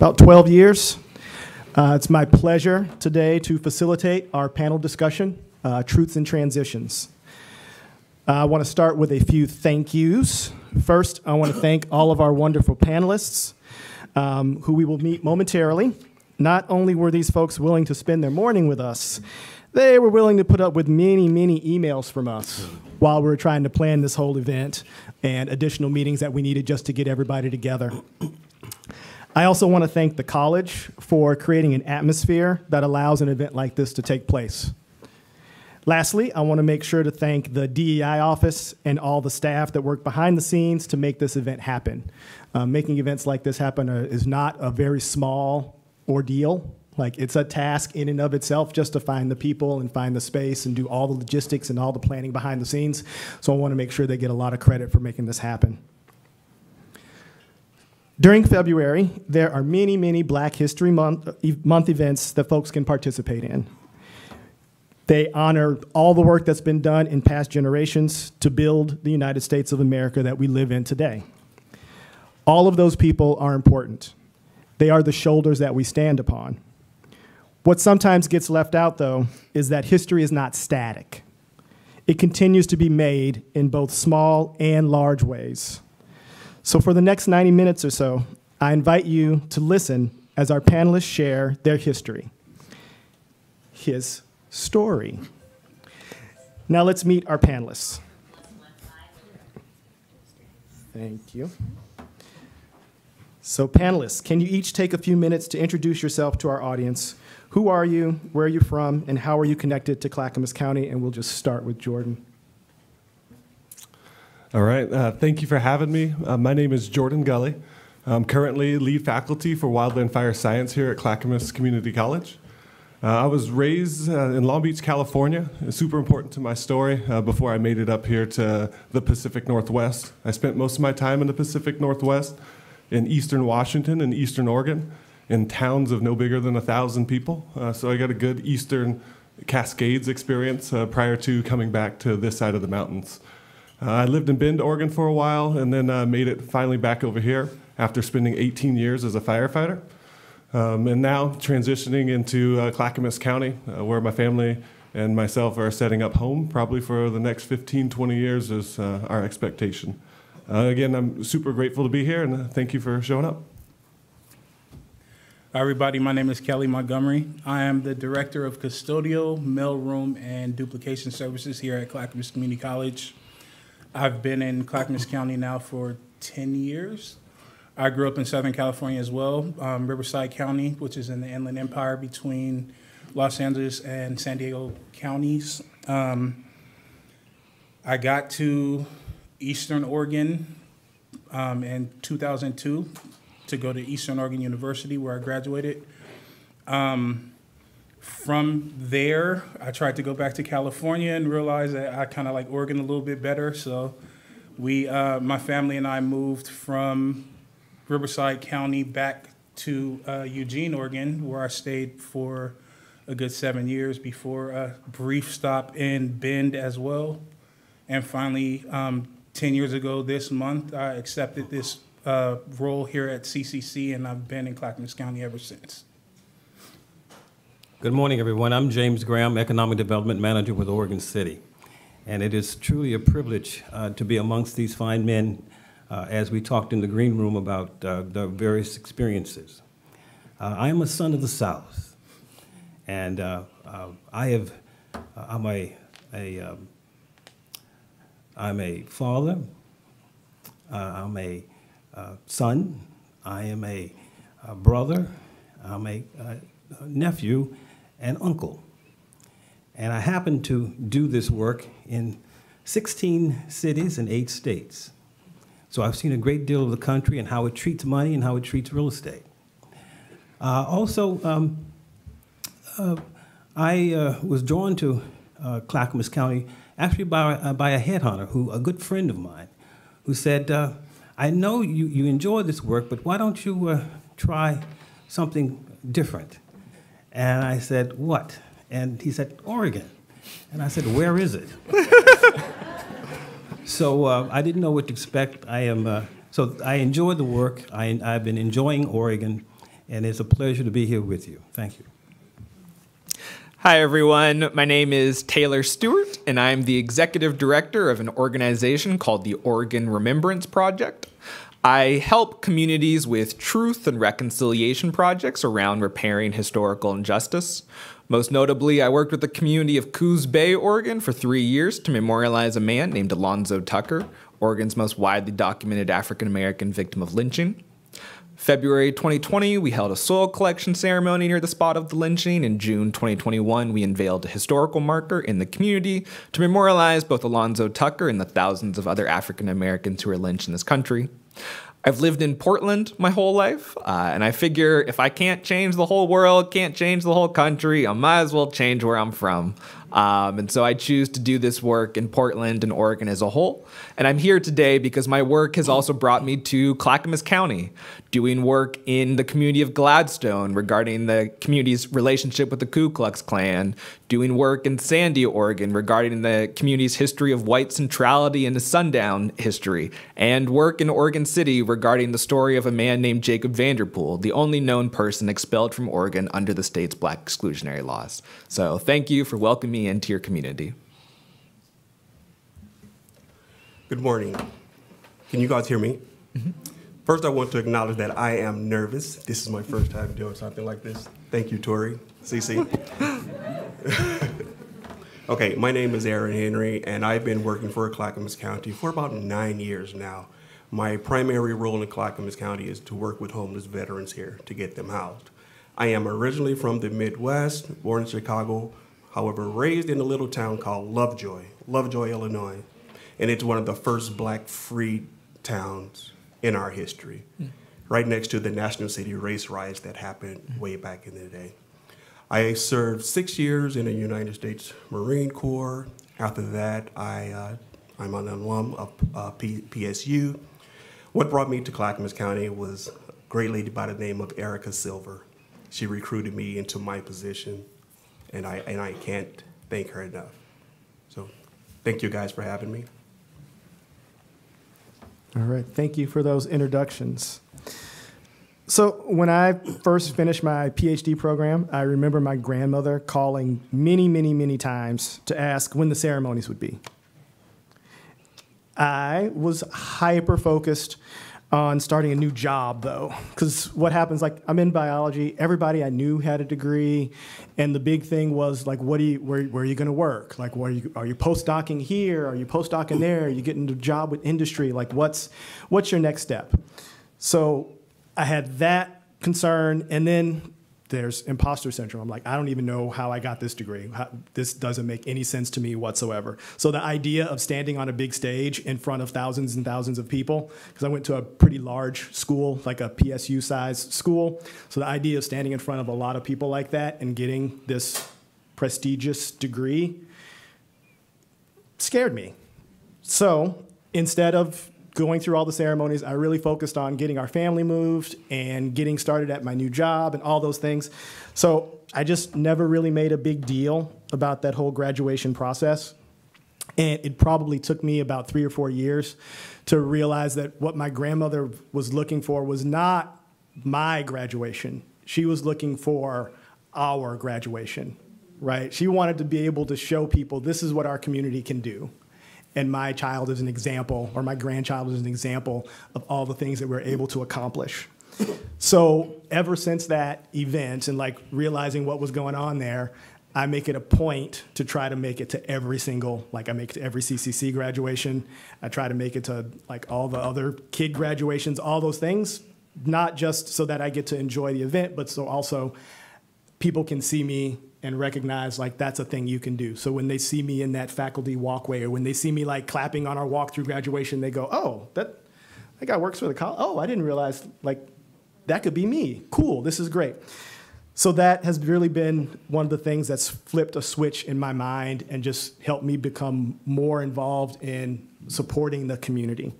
about 12 years. Uh, it's my pleasure today to facilitate our panel discussion, uh, Truths and Transitions. Uh, I want to start with a few thank yous. First, I want to thank all of our wonderful panelists um, who we will meet momentarily. Not only were these folks willing to spend their morning with us, they were willing to put up with many, many emails from us while we were trying to plan this whole event and additional meetings that we needed just to get everybody together. I also want to thank the college for creating an atmosphere that allows an event like this to take place. Lastly, I want to make sure to thank the DEI office and all the staff that work behind the scenes to make this event happen. Uh, making events like this happen uh, is not a very small ordeal. Like it's a task in and of itself just to find the people and find the space and do all the logistics and all the planning behind the scenes. So I want to make sure they get a lot of credit for making this happen. During February, there are many, many Black History Month, month events that folks can participate in. They honor all the work that's been done in past generations to build the United States of America that we live in today. All of those people are important. They are the shoulders that we stand upon. What sometimes gets left out, though, is that history is not static. It continues to be made in both small and large ways. So, for the next 90 minutes or so, I invite you to listen as our panelists share their history, his story. Now, let's meet our panelists. Thank you. So, panelists, can you each take a few minutes to introduce yourself to our audience? Who are you, where are you from, and how are you connected to Clackamas County? And we'll just start with Jordan. All right, uh, thank you for having me. Uh, my name is Jordan Gulley. I'm currently lead faculty for wildland fire science here at Clackamas Community College. Uh, I was raised uh, in Long Beach, California. It's super important to my story uh, before I made it up here to the Pacific Northwest. I spent most of my time in the Pacific Northwest, in eastern Washington and eastern Oregon, in towns of no bigger than a thousand people. Uh, so I got a good eastern Cascades experience prior to coming back to this side of the mountains. Uh, I lived in Bend, Oregon for a while, and then uh, made it finally back over here after spending 18 years as a firefighter. Um, and now transitioning into uh, Clackamas County, uh, where my family and myself are setting up home, probably for the next 15, 20 years is uh, our expectation. Uh, again, I'm super grateful to be here, and thank you for showing up. Hi, everybody. My name is Kelly Montgomery. I am the Director of Custodial, Mailroom, and Duplication Services here at Clackamas Community College. I've been in Clackamas County now for 10 years. I grew up in Southern California as well, um, Riverside County, which is in the Inland Empire between Los Angeles and San Diego counties. Um, I got to Eastern Oregon um, in 2002 to go to Eastern Oregon University, where I graduated. Um, from there, I tried to go back to California and realized that I kind of like Oregon a little bit better. So, we, uh, my family and I, moved from Riverside County back to uh, Eugene, Oregon, where I stayed for a good seven years before a brief stop in Bend as well. And finally, um, 10 years ago this month, I accepted this uh, role here at CCC, and I've been in Clackamas County ever since. Good morning, everyone. I'm James Graham, Economic Development Manager with Oregon City. And it is truly a privilege uh, to be amongst these fine men uh, as we talked in the green room about uh, the various experiences. Uh, I am a son of the South, and uh, uh, I have, I'm a, a um, I'm a father, I'm a son, I am a, a brother, I'm a, a nephew, and uncle. And I happen to do this work in 16 cities and eight states. So I've seen a great deal of the country and how it treats money and how it treats real estate. Uh, also, um, uh, I uh, was drawn to uh, Clackamas County actually by, uh, by a headhunter, who, a good friend of mine, who said, uh, I know you, you enjoy this work, but why don't you try something different? And I said, What? And he said, Oregon. And I said, Where is it? so uh, I didn't know what to expect. I am, uh, so I enjoy the work. I, I've been enjoying Oregon. and it's a pleasure to be here with you. Thank you. Hi, everyone. My name is Taylor Stewart, and I'm the executive director of an organization called the Oregon Remembrance Project. I help communities with truth and reconciliation projects around repairing historical injustice. Most notably, I worked with the community of Coos Bay, Oregon for three years to memorialize a man named Alonzo Tucker, Oregon's most widely documented African American victim of lynching. February 2020, we held a soil collection ceremony near the spot of the lynching. In June 2021, we unveiled a historical marker in the community to memorialize both Alonzo Tucker and the thousands of other African Americans who were lynched in this country. I've lived in Portland my whole life, uh, and I figure if I can't change the whole world, can't change the whole country, I might as well change where I'm from. Um, and so I choose to do this work in Portland and Oregon as a whole. And I'm here today because my work has also brought me to Clackamas County, doing work in the community of Gladstone regarding the community's relationship with the Ku Klux Klan, doing work in Sandy, Oregon regarding the community's history of white centrality and the sundown history, and work in Oregon City regarding the story of a man named Jacob Vanderpool, the only known person expelled from Oregon under the state's black exclusionary laws. So thank you for welcoming me into your community. Good morning. Can you guys hear me? Mm-hmm. First, I want to acknowledge that I am nervous. This is my first time doing something like this. Thank you, Tory, Cece. okay, my name is Aaron Henry, and I've been working for Clackamas County for about nine years now. My primary role in Clackamas County is to work with homeless veterans here to get them housed. I am originally from the Midwest, born in Chicago, however, raised in a little town called Lovejoy, Lovejoy, Illinois. And it's one of the first black free towns in our history, right next to the National City race riots that happened way back in the day. I served six years in the United States Marine Corps. After that, I, uh, I'm an alum of uh, P- PSU. What brought me to Clackamas County was a great lady by the name of Erica Silver. She recruited me into my position, and I, and I can't thank her enough. So, thank you guys for having me. All right, thank you for those introductions. So, when I first finished my PhD program, I remember my grandmother calling many, many, many times to ask when the ceremonies would be. I was hyper focused on starting a new job though, because what happens, like I'm in biology, everybody I knew had a degree, and the big thing was like, what do you, where, where are you going to work? Like, where are you, are you postdocing here? Are you postdocing there? Are you getting a job with industry? Like, what's, what's your next step? So I had that concern, and then there's imposter syndrome. I'm like, I don't even know how I got this degree. How, this doesn't make any sense to me whatsoever. So the idea of standing on a big stage in front of thousands and thousands of people, because I went to a pretty large school, like a PSU size school. So the idea of standing in front of a lot of people like that and getting this prestigious degree scared me. So instead of going through all the ceremonies, I really focused on getting our family moved and getting started at my new job and all those things. So I just never really made a big deal about that whole graduation process. And it probably took me about three or four years to realize that what my grandmother was looking for was not my graduation. She was looking for our graduation, right? She wanted to be able to show people this is what our community can do and my child is an example, or my grandchild is an example of all the things that we're able to accomplish. So ever since that event and like realizing what was going on there, I make it a point to try to make it to every single, like I make it to every CCC graduation. I try to make it to like all the other kid graduations, all those things, not just so that I get to enjoy the event, but so also people can see me and recognize like that's a thing you can do. So when they see me in that faculty walkway or when they see me like clapping on our walk through graduation, they go, "Oh, that that guy works for the college. Oh, I didn't realize like that could be me. Cool, this is great." So that has really been one of the things that's flipped a switch in my mind and just helped me become more involved in supporting the community.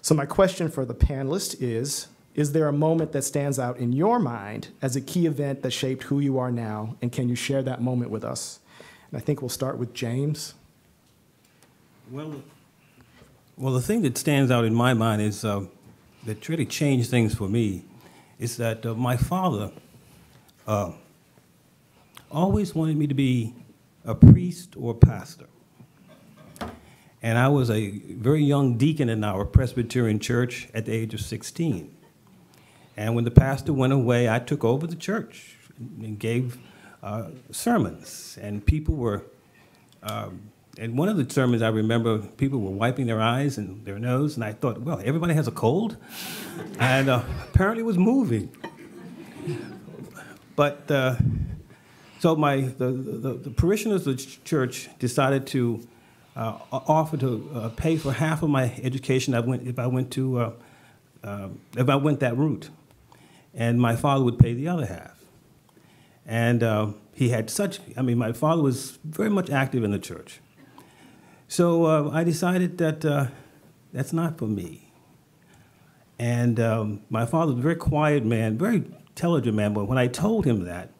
So my question for the panelists is is there a moment that stands out in your mind as a key event that shaped who you are now? And can you share that moment with us? And I think we'll start with James. Well, well, the thing that stands out in my mind is uh, that really changed things for me is that uh, my father uh, always wanted me to be a priest or pastor. And I was a very young deacon in our Presbyterian church at the age of 16. And when the pastor went away, I took over the church and gave uh, sermons. And people were, um, and one of the sermons I remember, people were wiping their eyes and their nose, and I thought, well, everybody has a cold? and uh, apparently it was moving. But uh, so my the, the, the, parishioners of the church decided to uh, offer to uh, pay for half of my education. I went if I went to uh, uh, if I went that route, and my father would pay the other half. And uh, he had such I mean, my father was very much active in the church. So I decided that that's not for me. And um, my father was a very quiet man, very intelligent man, but when I told him that,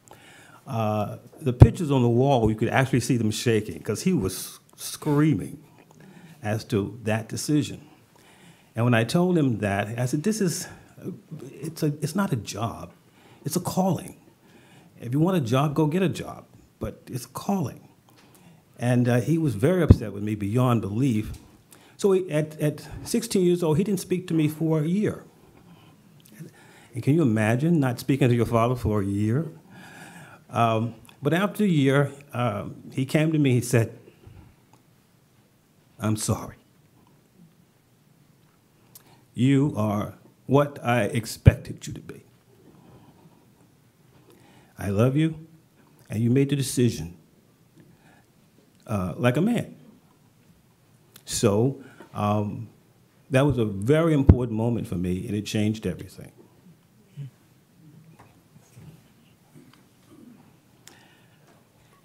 uh, the pictures on the wall, you could actually see them shaking because he was screaming as to that decision. And when I told him that, I said, this is, it's, a, it's not a job, it's a calling. If you want a job, go get a job, but it's a calling. And uh, he was very upset with me beyond belief. So he, at, at 16 years old, he didn't speak to me for a year. And can you imagine not speaking to your father for a year? Um, but after a year, um, he came to me, he said, I'm sorry. You are what I expected you to be. I love you, and you made the decision uh, like a man. So um, that was a very important moment for me, and it changed everything.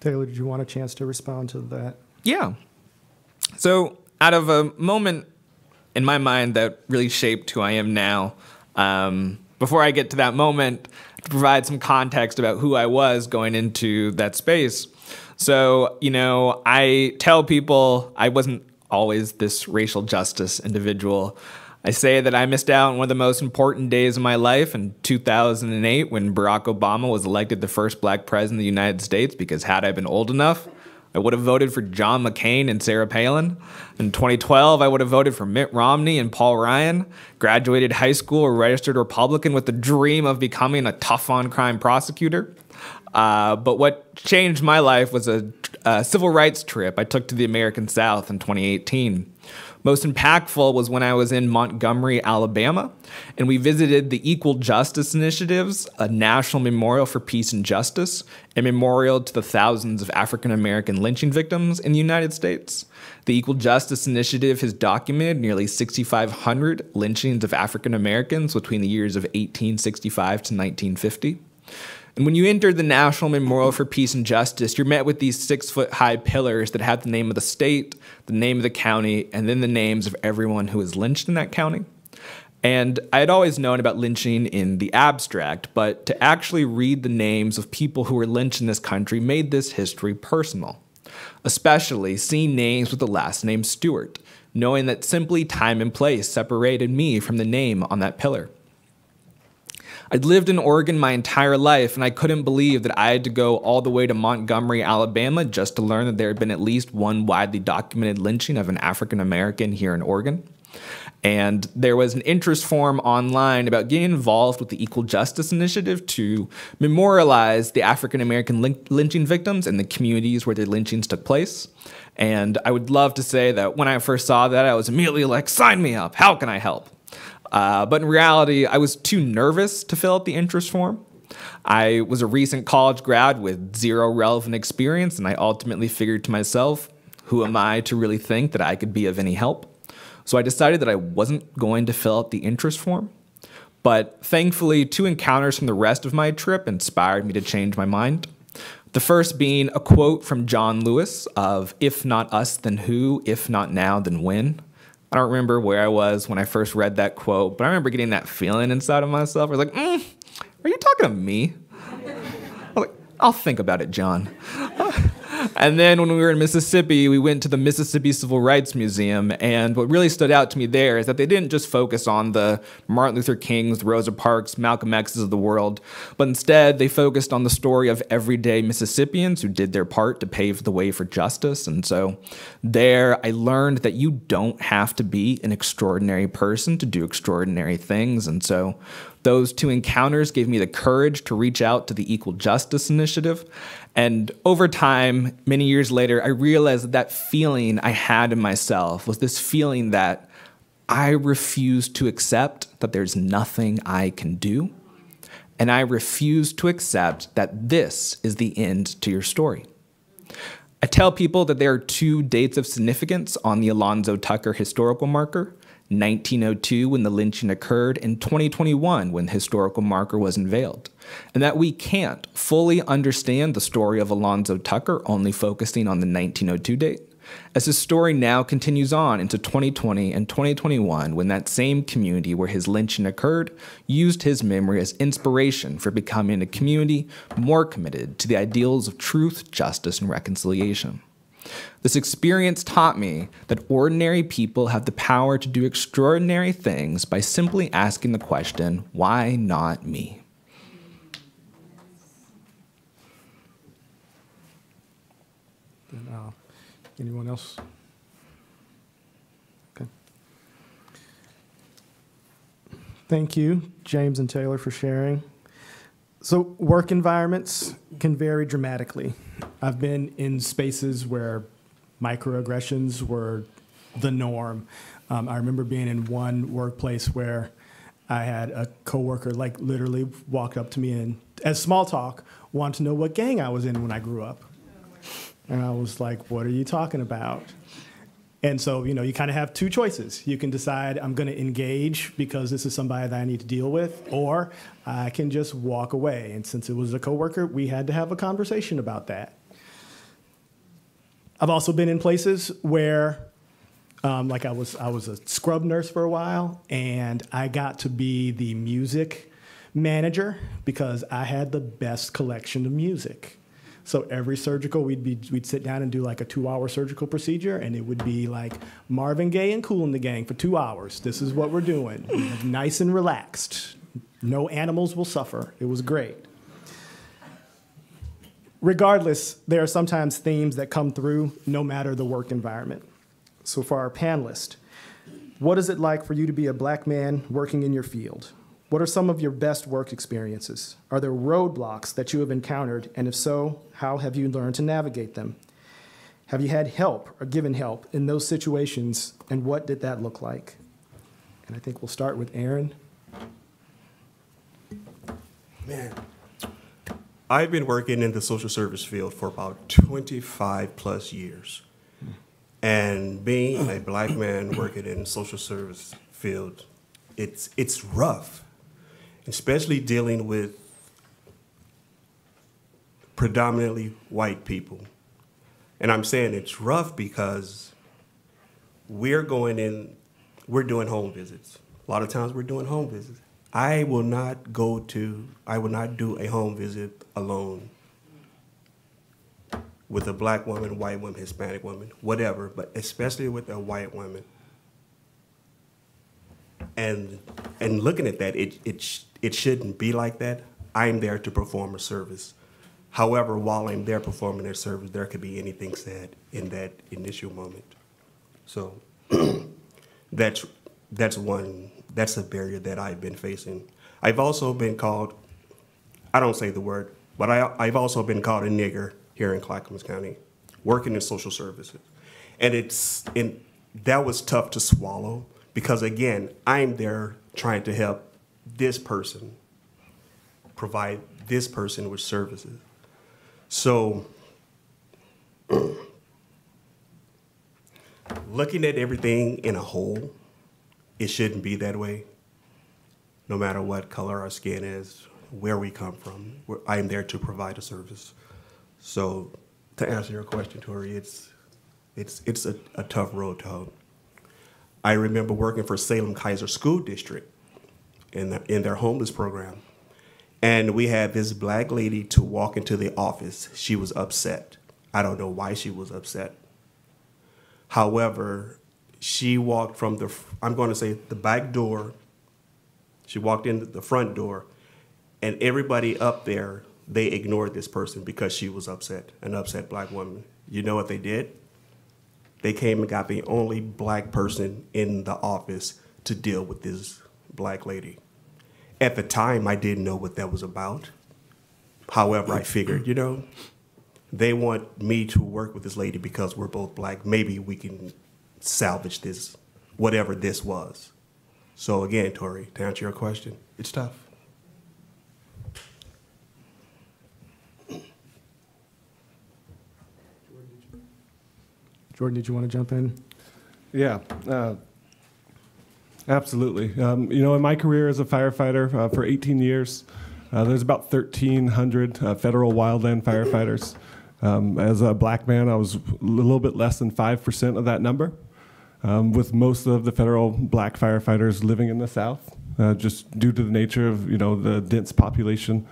Taylor, did you want a chance to respond to that? Yeah. So, out of a moment in my mind that really shaped who I am now, um, before I get to that moment, to provide some context about who I was going into that space. So, you know, I tell people I wasn't always this racial justice individual. I say that I missed out on one of the most important days of my life in 2008 when Barack Obama was elected the first black president of the United States because had I been old enough, I would have voted for John McCain and Sarah Palin. In 2012, I would have voted for Mitt Romney and Paul Ryan. Graduated high school, a registered Republican with the dream of becoming a tough on crime prosecutor. Uh, but what changed my life was a, a civil rights trip I took to the American South in 2018. Most impactful was when I was in Montgomery, Alabama, and we visited the Equal Justice Initiatives, a national memorial for peace and justice, a memorial to the thousands of African American lynching victims in the United States. The Equal Justice Initiative has documented nearly 6,500 lynchings of African Americans between the years of 1865 to 1950. And when you enter the National Memorial for Peace and Justice, you're met with these six foot high pillars that have the name of the state, the name of the county, and then the names of everyone who was lynched in that county. And I had always known about lynching in the abstract, but to actually read the names of people who were lynched in this country made this history personal. Especially seeing names with the last name Stewart, knowing that simply time and place separated me from the name on that pillar. I'd lived in Oregon my entire life, and I couldn't believe that I had to go all the way to Montgomery, Alabama, just to learn that there had been at least one widely documented lynching of an African American here in Oregon. And there was an interest form online about getting involved with the Equal Justice Initiative to memorialize the African American lynching victims and the communities where the lynchings took place. And I would love to say that when I first saw that, I was immediately like, sign me up. How can I help? Uh, but in reality, I was too nervous to fill out the interest form. I was a recent college grad with zero relevant experience, and I ultimately figured to myself, who am I to really think that I could be of any help? So I decided that I wasn't going to fill out the interest form. But thankfully, two encounters from the rest of my trip inspired me to change my mind. The first being a quote from John Lewis of, If not us, then who? If not now, then when? I don't remember where I was when I first read that quote, but I remember getting that feeling inside of myself. I was like, mm, "Are you talking to me?" I like, "I'll think about it, John." And then when we were in Mississippi, we went to the Mississippi Civil Rights Museum. And what really stood out to me there is that they didn't just focus on the Martin Luther Kings, Rosa Parks, Malcolm X's of the world, but instead they focused on the story of everyday Mississippians who did their part to pave the way for justice. And so there I learned that you don't have to be an extraordinary person to do extraordinary things. And so those two encounters gave me the courage to reach out to the Equal Justice Initiative. And over time, many years later, I realized that, that feeling I had in myself was this feeling that I refuse to accept that there's nothing I can do. And I refuse to accept that this is the end to your story. I tell people that there are two dates of significance on the Alonzo Tucker historical marker. 1902 when the lynching occurred, and 2021 when the historical marker was unveiled. And that we can't fully understand the story of Alonzo Tucker only focusing on the 1902 date, as his story now continues on into 2020 and 2021 when that same community where his lynching occurred used his memory as inspiration for becoming a community more committed to the ideals of truth, justice, and reconciliation. This experience taught me that ordinary people have the power to do extraordinary things by simply asking the question, why not me? Uh, anyone else? Okay. Thank you, James and Taylor, for sharing. So, work environments can vary dramatically. I've been in spaces where microaggressions were the norm. Um, I remember being in one workplace where I had a coworker like literally walk up to me and, as small talk, want to know what gang I was in when I grew up. And I was like, "What are you talking about?" And so, you know, you kind of have two choices. You can decide I'm going to engage because this is somebody that I need to deal with, or I can just walk away. And since it was a coworker, we had to have a conversation about that. I've also been in places where, um, like I was, I was a scrub nurse for a while, and I got to be the music manager because I had the best collection of music. So every surgical, we'd be we'd sit down and do like a two-hour surgical procedure, and it would be like Marvin Gaye and Kool and the Gang for two hours. This is what we're doing, nice and relaxed. No animals will suffer. It was great. Regardless, there are sometimes themes that come through no matter the work environment. So for our panelists, what is it like for you to be a black man working in your field? What are some of your best work experiences? Are there roadblocks that you have encountered? And if so, how have you learned to navigate them? Have you had help or given help in those situations? And what did that look like? And I think we'll start with Aaron. Man, I've been working in the social service field for about 25 plus years. And being a black man working in the social service field, it's, it's rough especially dealing with predominantly white people. And I'm saying it's rough because we're going in, we're doing home visits. A lot of times we're doing home visits. I will not go to, I will not do a home visit alone with a black woman, white woman, Hispanic woman, whatever, but especially with a white woman. And and looking at that, it it it shouldn't be like that. I'm there to perform a service. However, while I'm there performing that service, there could be anything said in that initial moment. So that's that's one that's a barrier that I've been facing. I've also been called I don't say the word, but I I've also been called a nigger here in Clackamas County, working in social services. And it's and that was tough to swallow because again, I'm there trying to help this person, provide this person with services. So, looking at everything in a whole, it shouldn't be that way. No matter what color our skin is, where we come from, I'm there to provide a service. So, to answer your question, Tory, it's it's it's a, a tough road to hoe. I remember working for Salem Keizer School District in, the, in their homeless program. And we had this black lady to walk into the office. She was upset. I don't know why she was upset. However, she walked from the, I'm going to say the back door. She walked in the front door, and everybody up there, they ignored this person because she was upset, an upset black woman. You know what they did? They came and got the only black person in the office to deal with this black lady. At the time, I didn't know what that was about. However, I figured, you know, they want me to work with this lady because we're both black. Maybe we can salvage this, whatever this was. So again, Tory, to answer your question, it's tough. Jordan, did you want to jump in? Yeah, uh, absolutely. Um, you know, in my career as a firefighter uh, for 18 years, uh, there's about 1,300 uh, federal wildland firefighters. Um, as a black man, I was a little bit less than 5% of that number, um, with most of the federal black firefighters living in the South, uh, just due to the nature of, you know, the dense population,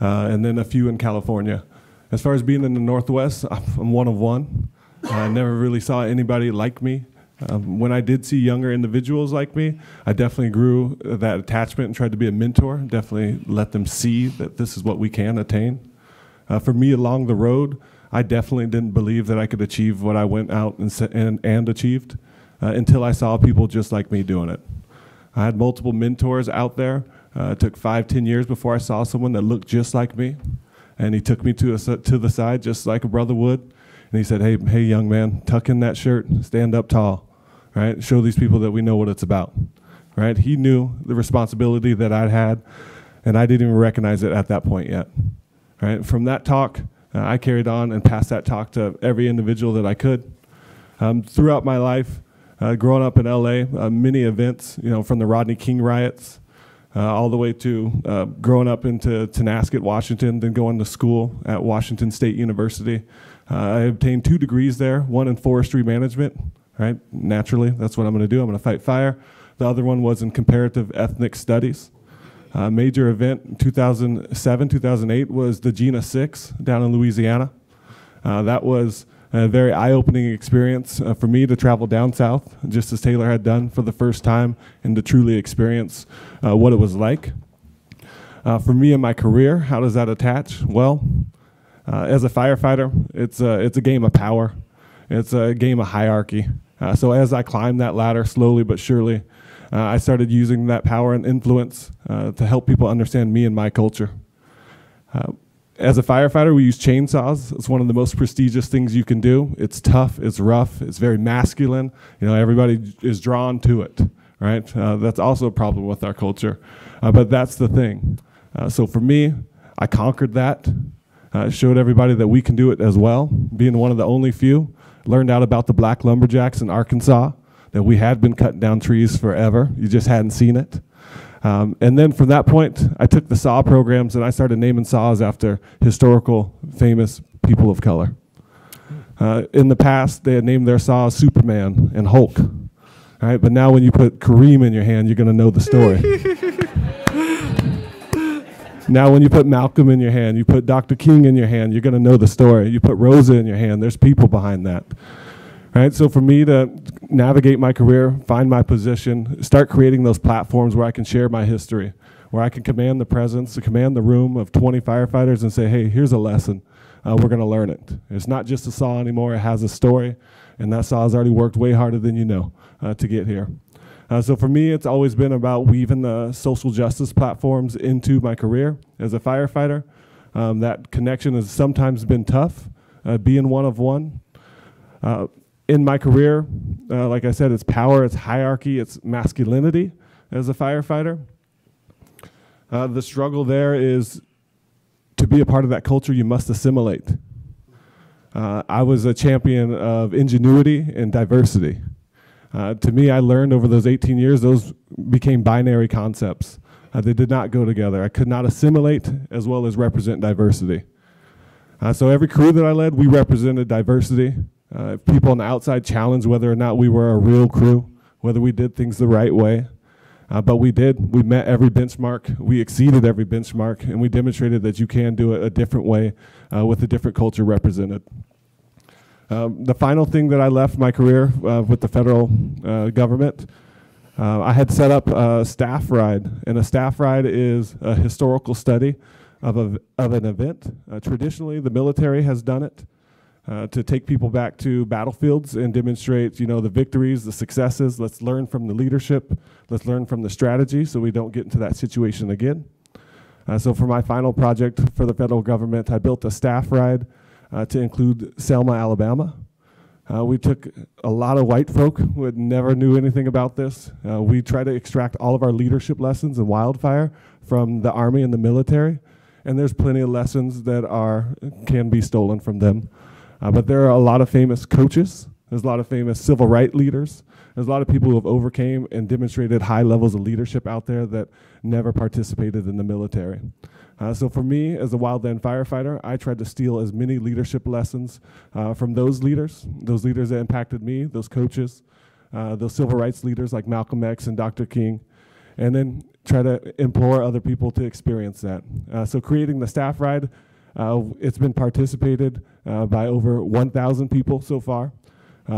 uh, and then a few in California. As far as being in the Northwest, I'm one of one. I never really saw anybody like me. Um, when I did see younger individuals like me, I definitely grew that attachment and tried to be a mentor. Definitely let them see that this is what we can attain. Uh, for me, along the road, I definitely didn't believe that I could achieve what I went out and and, and achieved uh, until I saw people just like me doing it. I had multiple mentors out there. Uh, it took five, ten years before I saw someone that looked just like me, and he took me to a, to the side just like a brother would, and he said, "Hey, hey, young man, tuck in that shirt, stand up tall." right? Show these people that we know what it's about, right? He knew the responsibility that I'd had, and I didn't even recognize it at that point yet, right? From that talk, uh, I carried on and passed that talk to every individual that I could. Um, throughout my life, uh, growing up in LA, uh, many events, you know, from the Rodney King riots uh, all the way to uh, growing up into Tonasket, Washington, then going to school at Washington State University. Uh, I obtained two degrees there, one in forestry management right? Naturally, that's what I'm going to do. I'm going to fight fire. The other one was in comparative ethnic studies. A uh, major event in 2007, 2008 was the Jena 6 down in Louisiana. Uh, that was a very eye opening experience uh, for me to travel down south, just as Taylor had done for the first time, and to truly experience uh, what it was like. Uh, for me in my career, how does that attach? Well, uh, as a firefighter, it's a, it's a game of power, it's a game of hierarchy. Uh, so as I climbed that ladder slowly but surely, uh, I started using that power and influence to help people understand me and my culture. Uh, as a firefighter, we use chainsaws. It's one of the most prestigious things you can do. It's tough, it's rough, it's very masculine. You know, everybody is drawn to it, right? Uh, that's also a problem with our culture, uh, but that's the thing. so for me, I conquered that. showed everybody that we can do it as well, being one of the only few learned out about the black lumberjacks in Arkansas, that we had been cutting down trees forever. You just hadn't seen it. Um, and then from that point, I took the SAW programs and I started naming saws after historical, famous people of color. Uh, in the past, they had named their saws Superman and Hulk. All right, but now when you put Kareem in your hand, you're going to know the story. Now, when you put Malcolm in your hand, you put Dr. King in your hand, you're going to know the story. You put Rosa in your hand, there's people behind that. Right? So, for me to navigate my career, find my position, start creating those platforms where I can share my history, where I can command the presence, command the room of 20 firefighters and say, hey, here's a lesson. Uh, we're going to learn it. It's not just a saw anymore, it has a story, and that saw has already worked way harder than you know uh, to get here. Uh, so for me, it's always been about weaving the social justice platforms into my career as a firefighter. Um, that connection has sometimes been tough, uh, being one of one. In my career, uh, like I said, it's power, it's hierarchy, it's masculinity as a firefighter. Uh, the struggle there is to be a part of that culture, you must assimilate. Uh, I was a champion of ingenuity and diversity. Uh, to me, I learned over those 18 years, those became binary concepts. Uh, they did not go together. I could not assimilate as well as represent diversity. Uh, so every crew that I led, we represented diversity. Uh, people on the outside challenged whether or not we were a real crew, whether we did things the right way. Uh, but we did. We met every benchmark. We exceeded every benchmark, and we demonstrated that you can do it a different way uh, with a different culture represented. Um, the final thing that I left my career uh, with the federal uh, government, uh, I had set up a staff ride, and a staff ride is a historical study of, a, of an event. Uh, traditionally, the military has done it uh, to take people back to battlefields and demonstrate, you know, the victories, the successes. Let's learn from the leadership. Let's learn from the strategy so we don't get into that situation again. Uh, so for my final project for the federal government, I built a staff ride uh, to include Selma, Alabama. Uh, we took a lot of white folk who had never knew anything about this. Uh, we try to extract all of our leadership lessons in wildfire from the Army and the military, and there's plenty of lessons that are can be stolen from them. Uh, but there are a lot of famous coaches. There's a lot of famous civil rights leaders. There's a lot of people who have overcame and demonstrated high levels of leadership out there that never participated in the military. Uh, so for me, as a wildland firefighter, I tried to steal as many leadership lessons uh, from those leaders, those leaders that impacted me, those coaches, uh, those civil rights leaders like Malcolm X and Dr. King, and then try to implore other people to experience that. Uh, so creating the staff ride, uh, it's been participated uh, by over 1,000 people so far.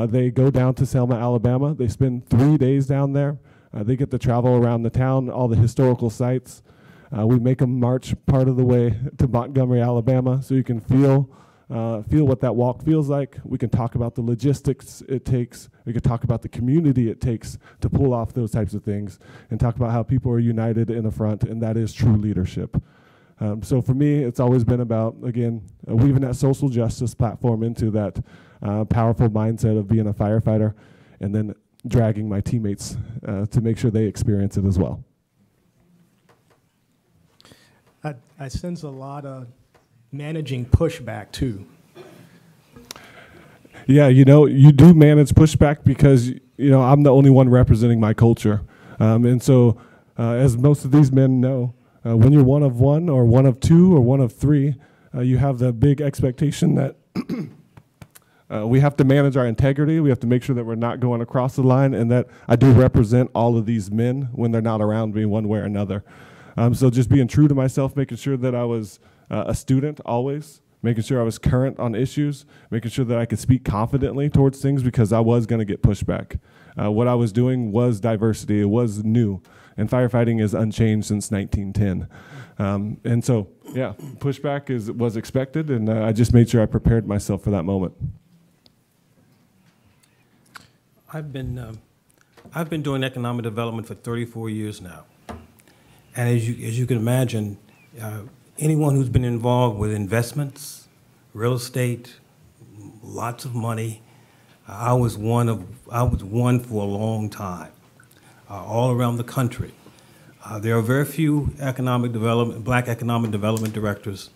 they go down to Selma, Alabama. They spend three days down there. they get to travel around the town, all the historical sites. Uh, we make them march part of the way to Montgomery, Alabama, so you can feel uh, feel what that walk feels like. We can talk about the logistics it takes. We can talk about the community it takes to pull off those types of things, and talk about how people are united in the front, and that is true leadership. Um, so for me, it's always been about again uh, weaving that social justice platform into that uh, powerful mindset of being a firefighter, and then dragging my teammates uh, to make sure they experience it as well. I, I sense a lot of managing pushback too. Yeah, you know, you do manage pushback because you know I'm the only one representing my culture, um, and so uh, as most of these men know, uh, when you're one of one or one of two or one of three, uh, you have the big expectation that. Uh, we have to manage our integrity. We have to make sure that we're not going across the line, and that I do represent all of these men when they're not around me, one way or another. Um, so just being true to myself, making sure that I was uh, a student always, making sure I was current on issues, making sure that I could speak confidently towards things because I was going to get pushback. Uh, what I was doing was diversity, it was new, and firefighting is unchanged since 1910. Um, and so, yeah, pushback is was expected, and uh, I just made sure I prepared myself for that moment. I've been, um, I've been doing economic development for 34 years now. And as you, as you can imagine, uh, anyone who's been involved with investments, real estate, lots of money, I was one of, I was one for a long time, uh, all around the country. Uh, there are very few economic development, black economic development directors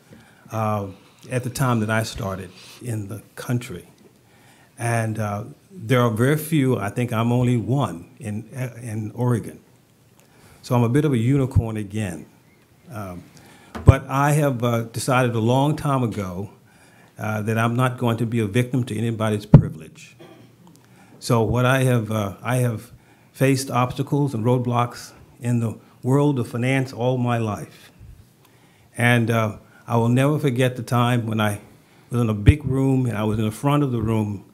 uh, at the time that I started in the country. And uh, there are very few, I think I'm only one in, in Oregon. So I'm a bit of a unicorn again. Um, but I have uh, decided a long time ago uh, that I'm not going to be a victim to anybody's privilege. So what I have, uh, I have faced obstacles and roadblocks in the world of finance all my life. And uh, I will never forget the time when I was in a big room and I was in the front of the room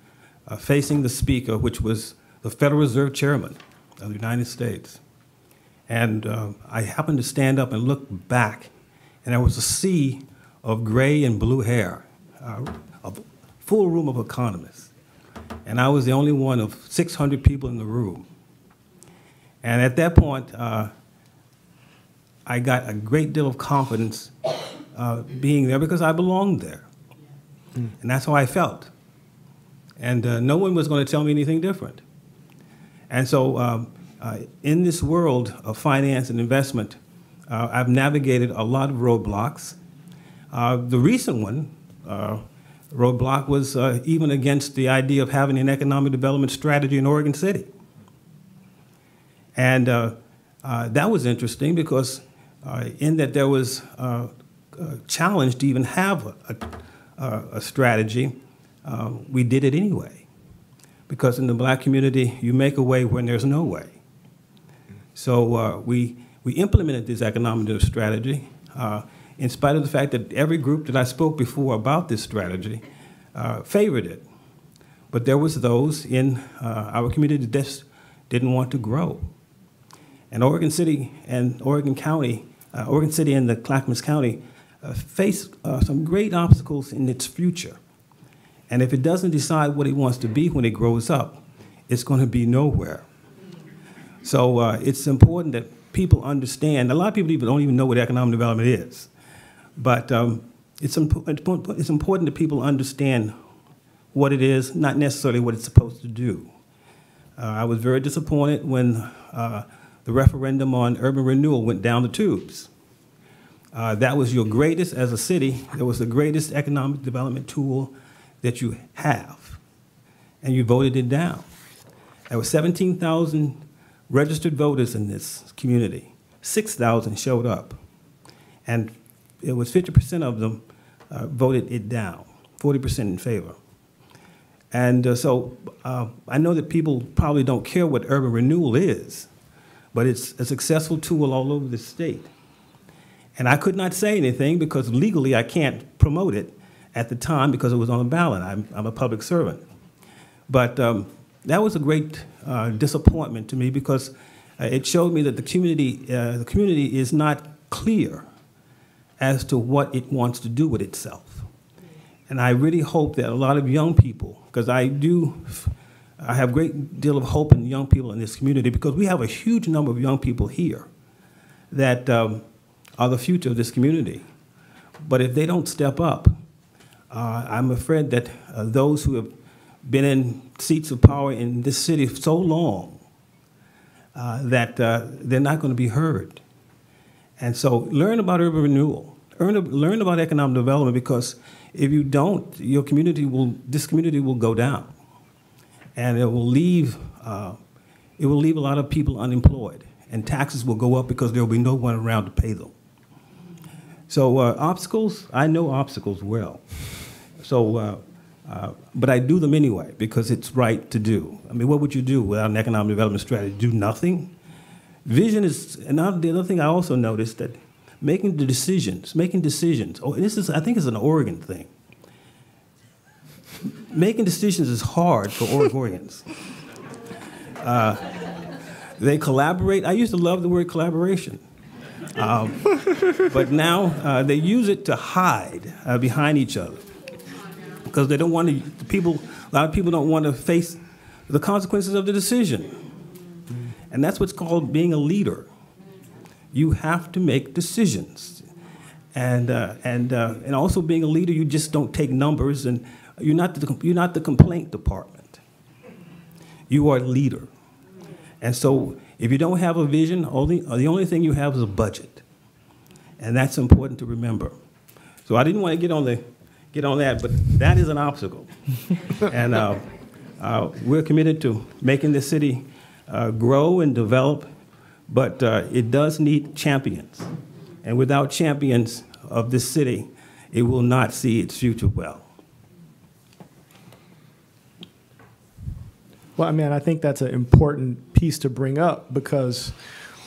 uh, facing the speaker, which was the Federal Reserve Chairman of the United States. And uh, I happened to stand up and look back, and there was a sea of gray and blue hair, uh, a full room of economists. And I was the only one of 600 people in the room. And at that point, uh, I got a great deal of confidence uh, being there because I belonged there. Mm. And that's how I felt. And uh, no one was going to tell me anything different. And so um, uh, in this world of finance and investment, uh, I've navigated a lot of roadblocks. Uh, the recent one, uh, roadblock, was uh, even against the idea of having an economic development strategy in Oregon City. And uh, that was interesting because, in that there was a challenge to even have a, a, a strategy, we did it anyway. Because in the black community, you make a way when there's no way. So uh, we, we implemented this economic strategy uh, in spite of the fact that every group that I spoke before about this strategy uh, favored it. But there was those in uh, our community that just didn't want to grow. And Oregon City and Oregon County, uh, Oregon City and the Clackamas County uh, face uh, some great obstacles in its future. And if it doesn't decide what it wants to be when it grows up, it's going to be nowhere. So uh, it's important that people understand. A lot of people even don't even know what economic development is, but um, it's, impo- it's important that people understand what it is, not necessarily what it's supposed to do. Uh, I was very disappointed when uh, the referendum on urban renewal went down the tubes. Uh, that was your greatest, as a city, that was the greatest economic development tool that you have, and you voted it down. There were 17,000 registered voters in this community. 6,000 showed up, and it was 50% of them uh, voted it down, 40% in favor. And uh, so uh, I know that people probably don't care what urban renewal is, but it's a successful tool all over the state. And I could not say anything because legally I can't promote it at the time because it was on the ballot. I'm, I'm a public servant. But um, that was a great uh, disappointment to me because uh, it showed me that the community, uh, the community is not clear as to what it wants to do with itself. And I really hope that a lot of young people, because I do, I have a great deal of hope in young people in this community because we have a huge number of young people here that um, are the future of this community. But if they don't step up, uh, I'm afraid that uh, those who have been in seats of power in this city so long uh, that uh, they're not going to be heard. And so learn about urban renewal, learn, learn about economic development because if you don't, your community will, this community will go down. And it will leave, uh, it will leave a lot of people unemployed. And taxes will go up because there will be no one around to pay them. So uh, obstacles, I know obstacles well. So, uh, uh, but I do them anyway because it's right to do. I mean, what would you do without an economic development strategy? Do nothing? Vision is, and the other thing I also noticed that making the decisions, making decisions, oh, this is, I think it's an Oregon thing. Making decisions is hard for Oregonians. Uh, they collaborate. I used to love the word collaboration. Um, but now uh, they use it to hide uh, behind each other because they don't want to. People, a lot of people don't want to face the consequences of the decision, and that's what's called being a leader. You have to make decisions, and uh, and uh, and also being a leader, you just don't take numbers, and you're not the, you're not the complaint department. You are a leader, and so if you don't have a vision, only the only thing you have is a budget, and that's important to remember. So I didn't want to get on the get on that, but that is an obstacle. and uh, uh, we're committed to making the city uh, grow and develop, but uh, it does need champions. And without champions of this city, it will not see its future well. Well, I mean, I think that's an important piece to bring up because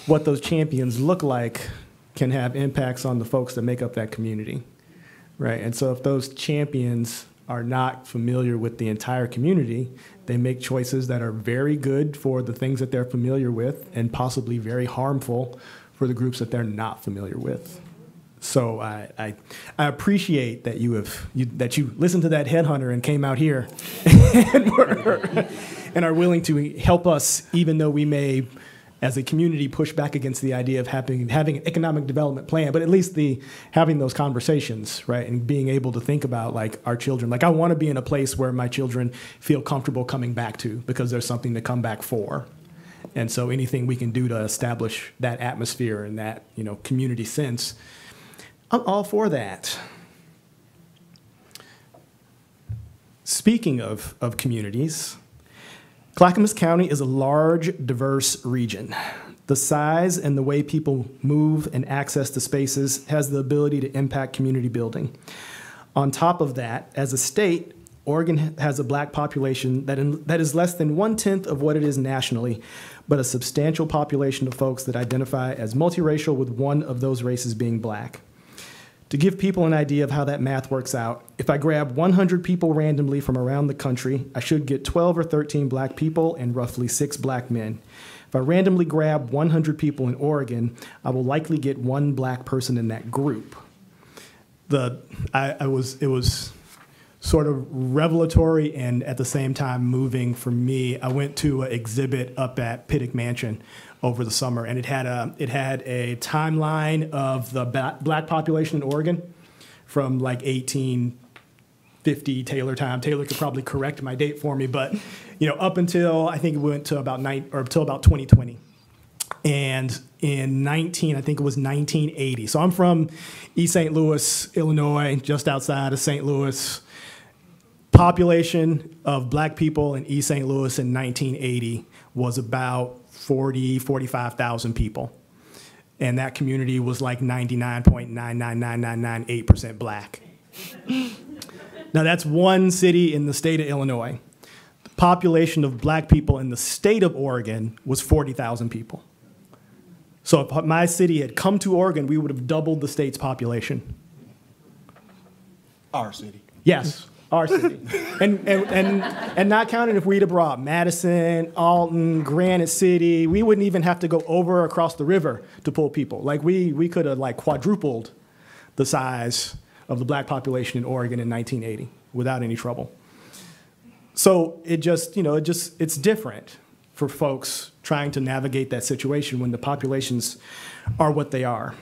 what those champions look like can have impacts on the folks that make up that community. Right. And so if those champions are not familiar with the entire community, they make choices that are very good for the things that they're familiar with and possibly very harmful for the groups that they're not familiar with. So I, I, I appreciate that you have you, that you listened to that headhunter and came out here and, were, and are willing to help us, even though we may as a community push back against the idea of having having an economic development plan, but at least the having those conversations, right, and being able to think about like our children. Like I want to be in a place where my children feel comfortable coming back to because there's something to come back for. And so anything we can do to establish that atmosphere and that, you know, community sense, I'm all for that. Speaking of, of communities, Clackamas County is a large, diverse region. The size and the way people move and access the spaces has the ability to impact community building. On top of that, as a state, Oregon has a black population that, in, that is less than one tenth of what it is nationally, but a substantial population of folks that identify as multiracial with one of those races being black. To give people an idea of how that math works out, if I grab 100 people randomly from around the country, I should get 12 or 13 black people and roughly six black men. If I randomly grab 100 people in Oregon, I will likely get one black person in that group. The, I, I was, it was sort of revelatory and at the same time moving for me. I went to an exhibit up at Pittock Mansion over the summer, and it had a it had a timeline of the black population in Oregon from like 1850 Taylor time. Taylor could probably correct my date for me, but you know up until I think it went to about nine or until about 2020. And in 19, I think it was 1980. So I'm from East St. Louis, Illinois, just outside of St. Louis population of black people in East St. Louis in 1980 was about 40, 45,000 people. And that community was like 99.999998% black. now, that's one city in the state of Illinois. The population of black people in the state of Oregon was 40,000 people. So if my city had come to Oregon, we would have doubled the state's population. Our city. Yes, our city. and, and, and, and not counting if we'd have brought Madison, Alton, Granite City, we wouldn't even have to go over across the river to pull people. Like we, we could have like quadrupled the size of the black population in Oregon in 1980 without any trouble. So it just, you know, it just, it's different for folks trying to navigate that situation when the populations are what they are.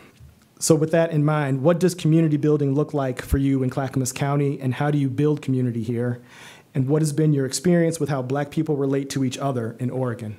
So with that in mind, what does community building look like for you in Clackamas County, and how do you build community here? And what has been your experience with how black people relate to each other in Oregon?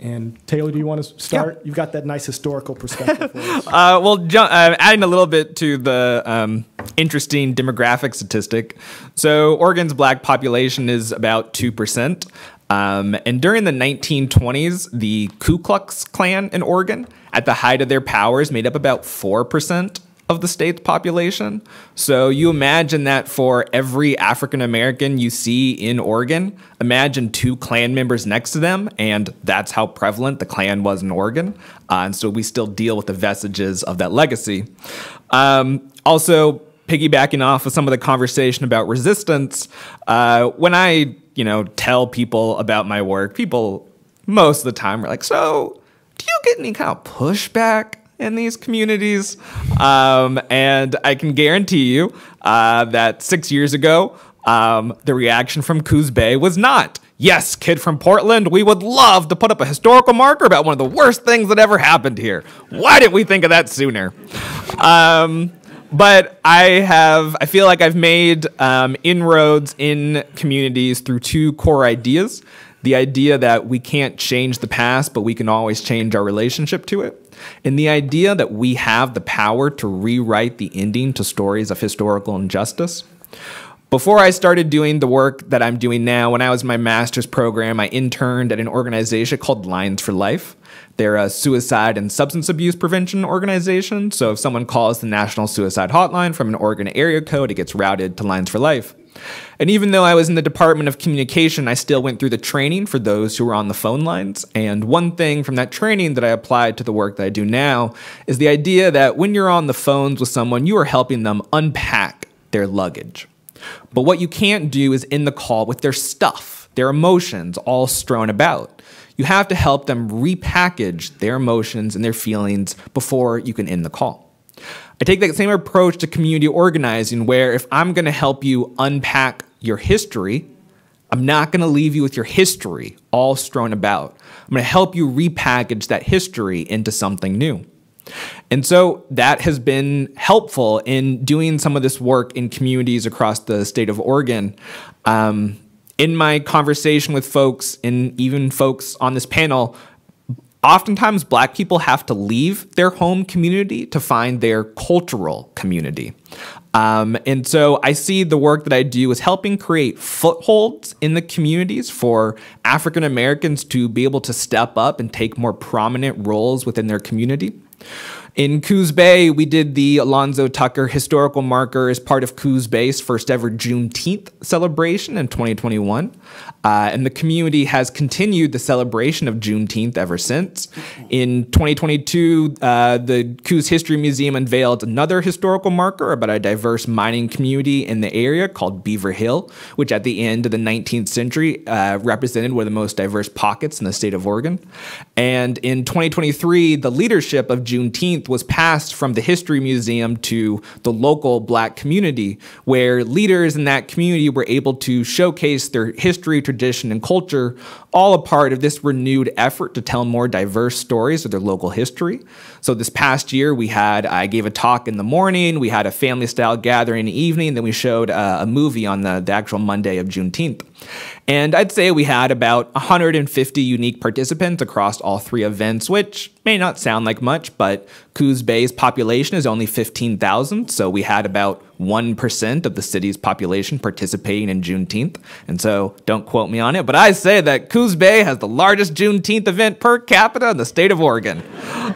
And Taylor, do you want to start? Yeah. You've got that nice historical perspective for us. uh, well, uh, adding a little bit to the um, interesting demographic statistic. So, Oregon's black population is about 2%. Um, and during the 1920s, the Ku Klux Klan in Oregon, at the height of their powers, made up about 4% of the state's population. So you imagine that for every African American you see in Oregon, imagine two Klan members next to them, and that's how prevalent the Klan was in Oregon. Uh, and so we still deal with the vestiges of that legacy. Um, also, piggybacking off of some of the conversation about resistance, uh, when I you know tell people about my work, people most of the time are like, "So, do you get any kind of pushback in these communities?" Um, and I can guarantee you uh, that six years ago, um, the reaction from Coos Bay was not. Yes, kid from Portland, we would love to put up a historical marker about one of the worst things that ever happened here. Why didn't we think of that sooner? Um, but I have, I feel like I've made um, inroads in communities through two core ideas. The idea that we can't change the past, but we can always change our relationship to it. And the idea that we have the power to rewrite the ending to stories of historical injustice. Before I started doing the work that I'm doing now, when I was in my master's program, I interned at an organization called Lines for Life. They're a suicide and substance abuse prevention organization. So if someone calls the National Suicide Hotline from an Oregon area code, it gets routed to Lines for Life. And even though I was in the Department of Communication, I still went through the training for those who were on the phone lines. And one thing from that training that I applied to the work that I do now is the idea that when you're on the phones with someone, you are helping them unpack their luggage. But what you can't do is in the call with their stuff, their emotions all strewn about. You have to help them repackage their emotions and their feelings before you can end the call. I take that same approach to community organizing where if I'm going to help you unpack your history, I'm not going to leave you with your history all strewn about. I'm going to help you repackage that history into something new. And so that has been helpful in doing some of this work in communities across the state of Oregon. Um, in my conversation with folks, and even folks on this panel, oftentimes black people have to leave their home community to find their cultural community. Um, and so I see the work that I do as helping create footholds in the communities for African Americans to be able to step up and take more prominent roles within their community. In Coos Bay, we did the Alonzo Tucker historical marker as part of Coos Bay's first ever Juneteenth celebration in 2021. Uh, and the community has continued the celebration of Juneteenth ever since. In 2022, uh, the Coos History Museum unveiled another historical marker about a diverse mining community in the area called Beaver Hill, which at the end of the 19th century uh, represented one of the most diverse pockets in the state of Oregon. And in 2023, the leadership of Juneteenth was passed from the History Museum to the local black community, where leaders in that community were able to showcase their history, tradition, and culture, all a part of this renewed effort to tell more diverse stories of their local history. So this past year, we had, I gave a talk in the morning, we had a family style gathering in the evening, then we showed uh, a movie on the, the actual Monday of Juneteenth. And I'd say we had about 150 unique participants across all three events, which may not sound like much, but Coos Bay's population is only 15,000, so we had about 1% of the city's population participating in Juneteenth. And so don't quote me on it, but I say that Coos Bay has the largest Juneteenth event per capita in the state of Oregon.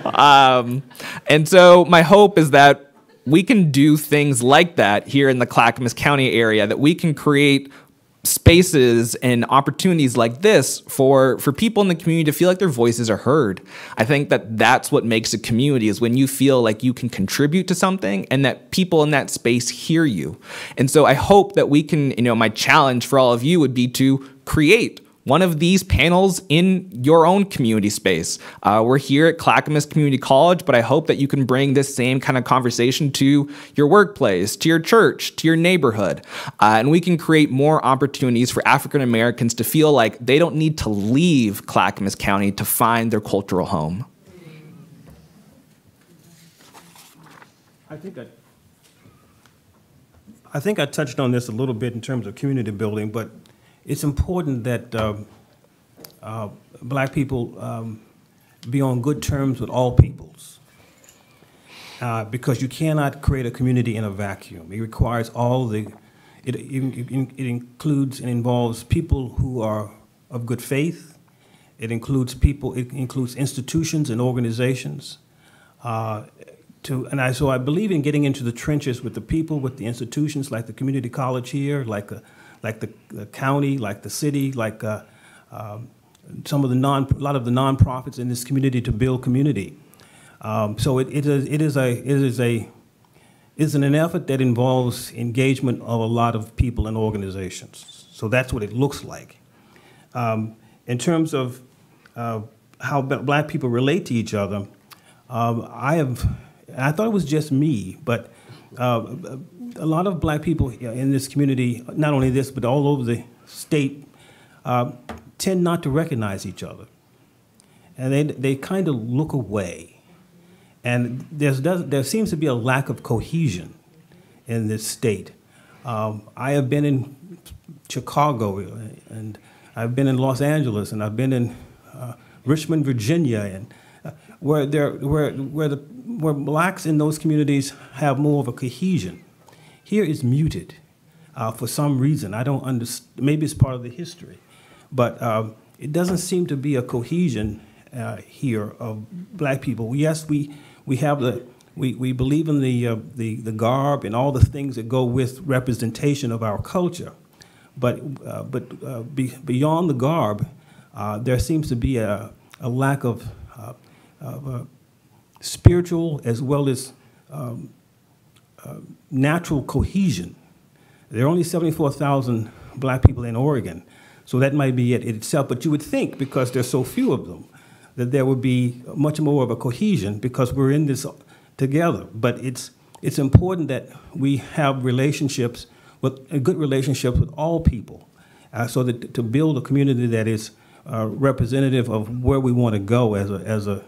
Um, and so my hope is that we can do things like that here in the Clackamas County area, that we can create spaces and opportunities like this for for people in the community to feel like their voices are heard. I think that that's what makes a community is when you feel like you can contribute to something and that people in that space hear you. And so I hope that we can, you know, my challenge for all of you would be to create one of these panels in your own community space. Uh, we're here at Clackamas Community College, but I hope that you can bring this same kind of conversation to your workplace, to your church, to your neighborhood. Uh, and we can create more opportunities for African Americans to feel like they don't need to leave Clackamas County to find their cultural home. I think I, I think I touched on this a little bit in terms of community building, but it's important that uh, uh, black people um, be on good terms with all peoples. Uh, because you cannot create a community in a vacuum. It requires all the, it, it, it includes and involves people who are of good faith. It includes people, it includes institutions and organizations. Uh, to, and I, so I believe in getting into the trenches with the people, with the institutions like the community college here, like a, like the, the county, like the city, like uh, um, some of the non, a lot of the nonprofits in this community to build community. Um, so it, it, is, it is a, it is a, is an effort that involves engagement of a lot of people and organizations. So that's what it looks like. Um, in terms of uh, how black people relate to each other, um, I have, I thought it was just me, but uh, a lot of black people in this community, not only this, but all over the state, uh, tend not to recognize each other. And they, they kind of look away. And there's, there seems to be a lack of cohesion in this state. Um, I have been in Chicago, and I've been in Los Angeles, and I've been in uh, Richmond, Virginia, and uh, where, there, where, where, the, where blacks in those communities have more of a cohesion here is muted uh, for some reason. I don't understand. Maybe it's part of the history, but um, it doesn't seem to be a cohesion uh, here of black people. Yes, we we have the we, we believe in the, uh, the the garb and all the things that go with representation of our culture, but uh, but uh, be, beyond the garb, uh, there seems to be a, a lack of, of spiritual as well as um, natural cohesion. There are only 74,000 black people in Oregon, so that might be it itself. But you would think, because there's so few of them, that there would be much more of a cohesion because we're in this together. But it's, it's important that we have relationships, with, good relationship with all people, uh, so that to build a community that is uh, representative of where we want to go as a, as a,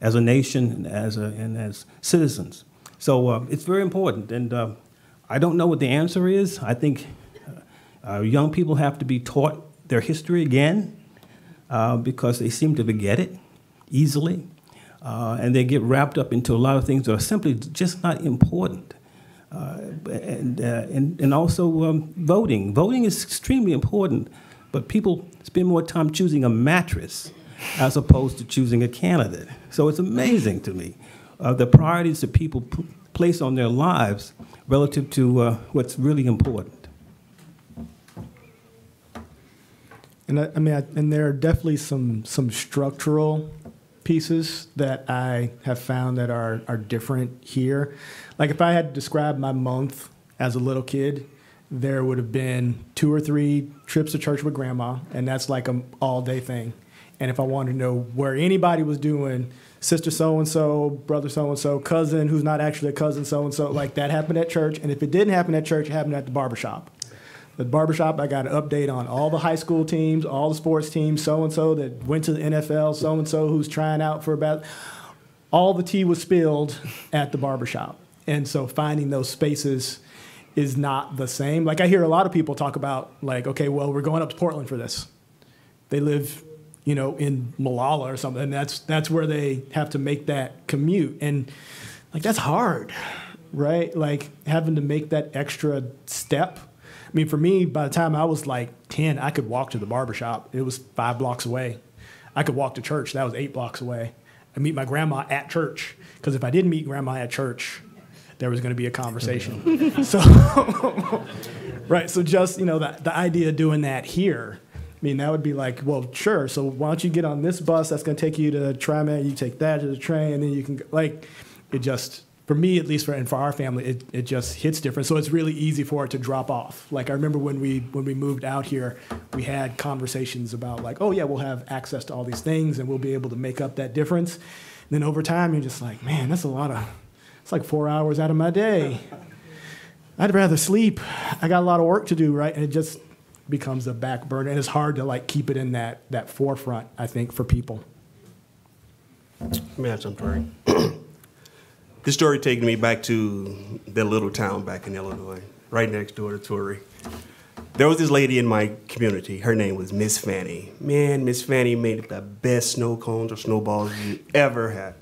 as a nation as, a, and as citizens. So uh, it's very important. And uh, I don't know what the answer is. I think uh, uh young people have to be taught their history again uh, because they seem to forget it easily. Uh, and they get wrapped up into a lot of things that are simply just not important. and, and, and also um, voting. Voting is extremely important, but people spend more time choosing a mattress as opposed to choosing a candidate. So it's amazing to me uh, the priorities that people place on their lives relative to uh, what's really important. And I, I mean, I, and there are definitely some some structural pieces that I have found that are are different here. Like if I had to describe my month as a little kid, there would have been two or three trips to church with grandma, and that's like an all day thing. And if I wanted to know where anybody was doing, sister so and so, brother so and so, cousin who's not actually a cousin so and so, like that happened at church. And if it didn't happen at church, it happened at the barbershop. The barbershop, I got an update on all the high school teams, all the sports teams, so and so that went to the NFL, so and so who's trying out for about. All the tea was spilled at the barbershop. And so finding those spaces is not the same. Like I hear a lot of people talk about, like, okay, well, we're going up to Portland for this. They live, you know, in Molalla or something, and that's that's where they have to make that commute. And like that's hard, right? Like having to make that extra step. I mean, for me, by the time I was like 10, I could walk to the barbershop. It was five blocks away. I could walk to church. That was eight blocks away. I meet my grandma at church because if I didn't meet grandma at church, there was going to be a conversation. so, right. So just you know the the idea of doing that here. I mean, that would be like, well, sure. So why don't you get on this bus that's going to take you to TriMet? You take that to the train, and then you can like, it just for me at least for and for our family, it, it just hits different. So it's really easy for it to drop off. Like I remember when we when we moved out here, we had conversations about like, oh yeah, we'll have access to all these things, and we'll be able to make up that difference. And then over time, you're just like, man, that's a lot of it's like four hours out of my day. I'd rather sleep. I got a lot of work to do, right? And it just becomes a back burner, and it's hard to like keep it in that that forefront. I think for people. Let me story. this story taking me back to the little town back in Illinois, right next door to Tory. There was this lady in my community. Her name was Miss Fanny. Man, Miss Fanny made the best snow cones or snowballs you ever had.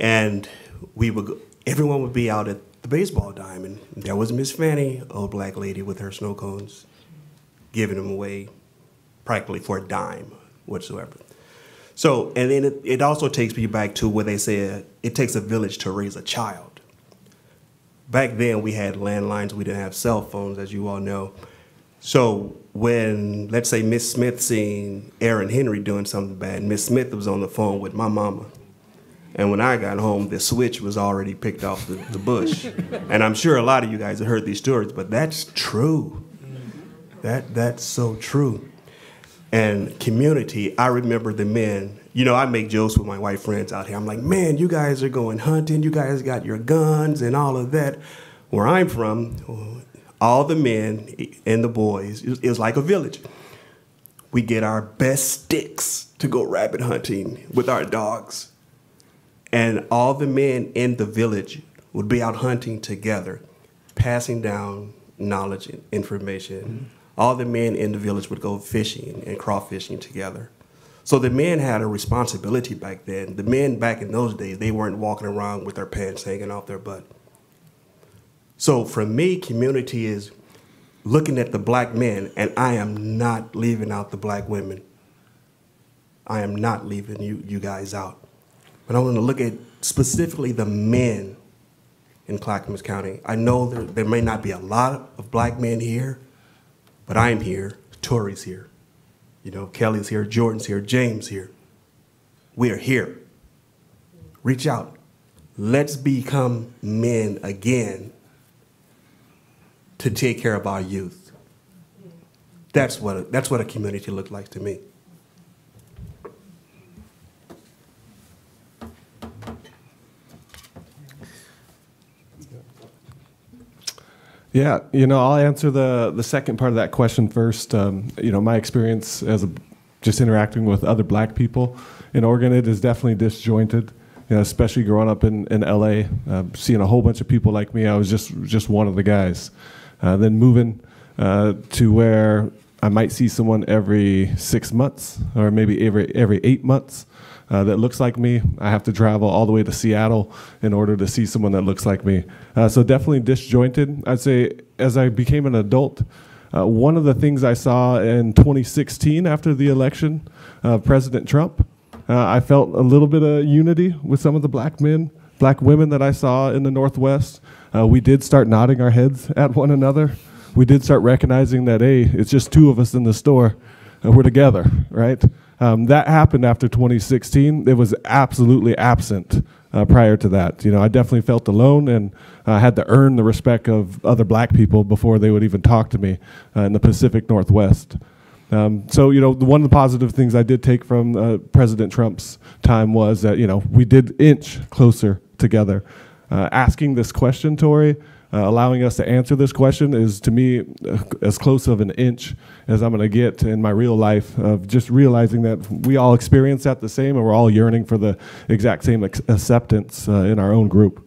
And we would, go, everyone would be out at the baseball diamond. There was Miss Fanny, old black lady with her snow cones, giving them away practically for a dime whatsoever. So, and then it, it also takes me back to where they said it takes a village to raise a child. Back then, we had landlines, we didn't have cell phones, as you all know. So, when, let's say, Miss Smith seen Aaron Henry doing something bad, Miss Smith was on the phone with my mama. And when I got home, the switch was already picked off the, the bush. and I'm sure a lot of you guys have heard these stories, but that's true. That, that's so true and community, I remember the men. You know, I make jokes with my white friends out here. I'm like, man, you guys are going hunting. You guys got your guns and all of that. Where I'm from, all the men and the boys, it was like a village. We get our best sticks to go rabbit hunting with our dogs. And all the men in the village would be out hunting together, passing down knowledge and information. Mm-hmm. All the men in the village would go fishing and crawfishing together. So the men had a responsibility back then. The men back in those days, they weren't walking around with their pants hanging off their butt. So for me, community is looking at the black men, and I am not leaving out the black women. I am not leaving you, you guys out. But I want to look at specifically the men in Clackamas County. I know there, there may not be a lot of black men here, but I'm here, Tory's here. You know, Kelly's here, Jordan's here, James here. We are here. Reach out. Let's become men again to take care of our youth. That's what a, that's what a community looks like to me. Yeah, you know, I'll answer the the second part of that question first. Um, you know, my experience as a, just interacting with other Black people in Oregon, it is definitely disjointed. You know, especially growing up in in LA, uh, seeing a whole bunch of people like me. I was just just one of the guys. Uh, then moving uh, to where I might see someone every six months or maybe every every eight months uh, that looks like me. I have to travel all the way to Seattle in order to see someone that looks like me. Uh, so definitely disjointed. I'd say as I became an adult, uh, one of the things I saw in 2016 after the election of President Trump, uh, I felt a little bit of unity with some of the black men black women that I saw in the Northwest, uh, we did start nodding our heads at one another. We did start recognizing that, hey, it's just two of us in the store, and we're together, right? Um, that happened after 2016. It was absolutely absent uh, prior to that. You know, I definitely felt alone and I had to earn the respect of other black people before they would even talk to me uh, in the Pacific Northwest. Um, so, you know, one of the positive things I did take from uh, President Trump's time was that, you know, we did inch closer together. Uh, asking this question, Tory, uh, allowing us to answer this question is to me uh, as close of an inch as I'm going to get in my real life of just realizing that we all experience that the same and we're all yearning for the exact same acceptance uh, in our own group.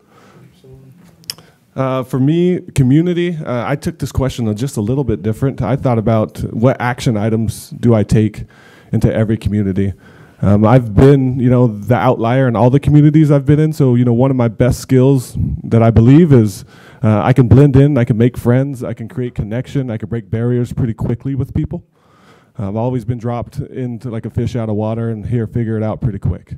Uh, for me, community, uh, I took this question just a little bit different. I thought about what action items do I take into every community. Um, I've been, you know, the outlier in all the communities I've been in. So, you know, one of my best skills that I believe is uh, I can blend in, I can make friends, I can create connection, I can break barriers pretty quickly with people. I've always been dropped into like a fish out of water and here figure it out pretty quick.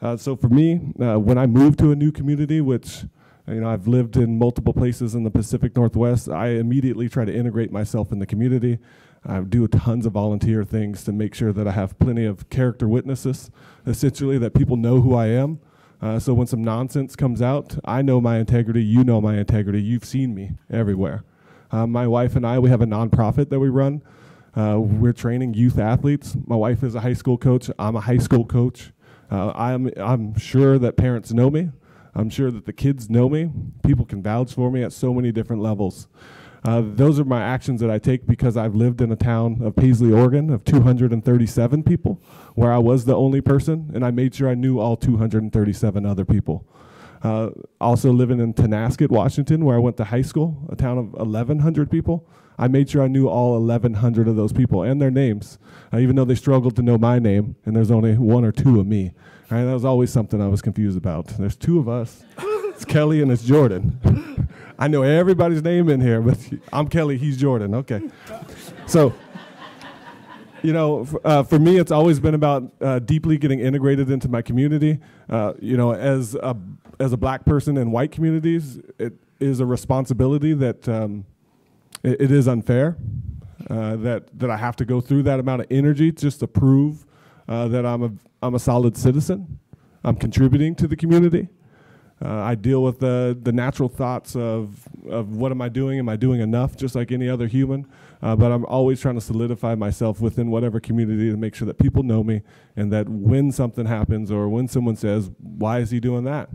Uh, so for me, uh, when I move to a new community, which you know, I've lived in multiple places in the Pacific Northwest. I immediately try to integrate myself in the community. I do tons of volunteer things to make sure that I have plenty of character witnesses, essentially that people know who I am. Uh, so when some nonsense comes out, I know my integrity, you know my integrity, you've seen me everywhere. Uh, my wife and I, we have a nonprofit that we run. Uh, we're training youth athletes. My wife is a high school coach. I'm a high school coach. Uh, I'm, I'm sure that parents know me. I'm sure that the kids know me. People can vouch for me at so many different levels. Uh, those are my actions that I take because I've lived in a town of Paisley, Oregon, of 237 people, where I was the only person, and I made sure I knew all 237 other people. Uh, also living in Tonasket, Washington, where I went to high school, a town of 1,100 people. I made sure I knew all 1,100 of those people and their names, uh, even though they struggled to know my name, and there's only one or two of me. That was always something I was confused about. There's two of us. it's Kelly and it's Jordan. I know everybody's name in here, but I'm Kelly, he's Jordan. Okay. So, you know, uh, for me, it's always been about uh, deeply getting integrated into my community. Uh, you know, as a as a black person in white communities, it is a responsibility that um, it, it is unfair. Uh, that that I have to go through that amount of energy just to prove uh, that I'm a, I'm a solid citizen. I'm contributing to the community. Uh, I deal with the, the natural thoughts of, of what am I doing? Am I doing enough? Just like any other human. Uh, but I'm always trying to solidify myself within whatever community to make sure that people know me and that when something happens or when someone says, why is he doing that?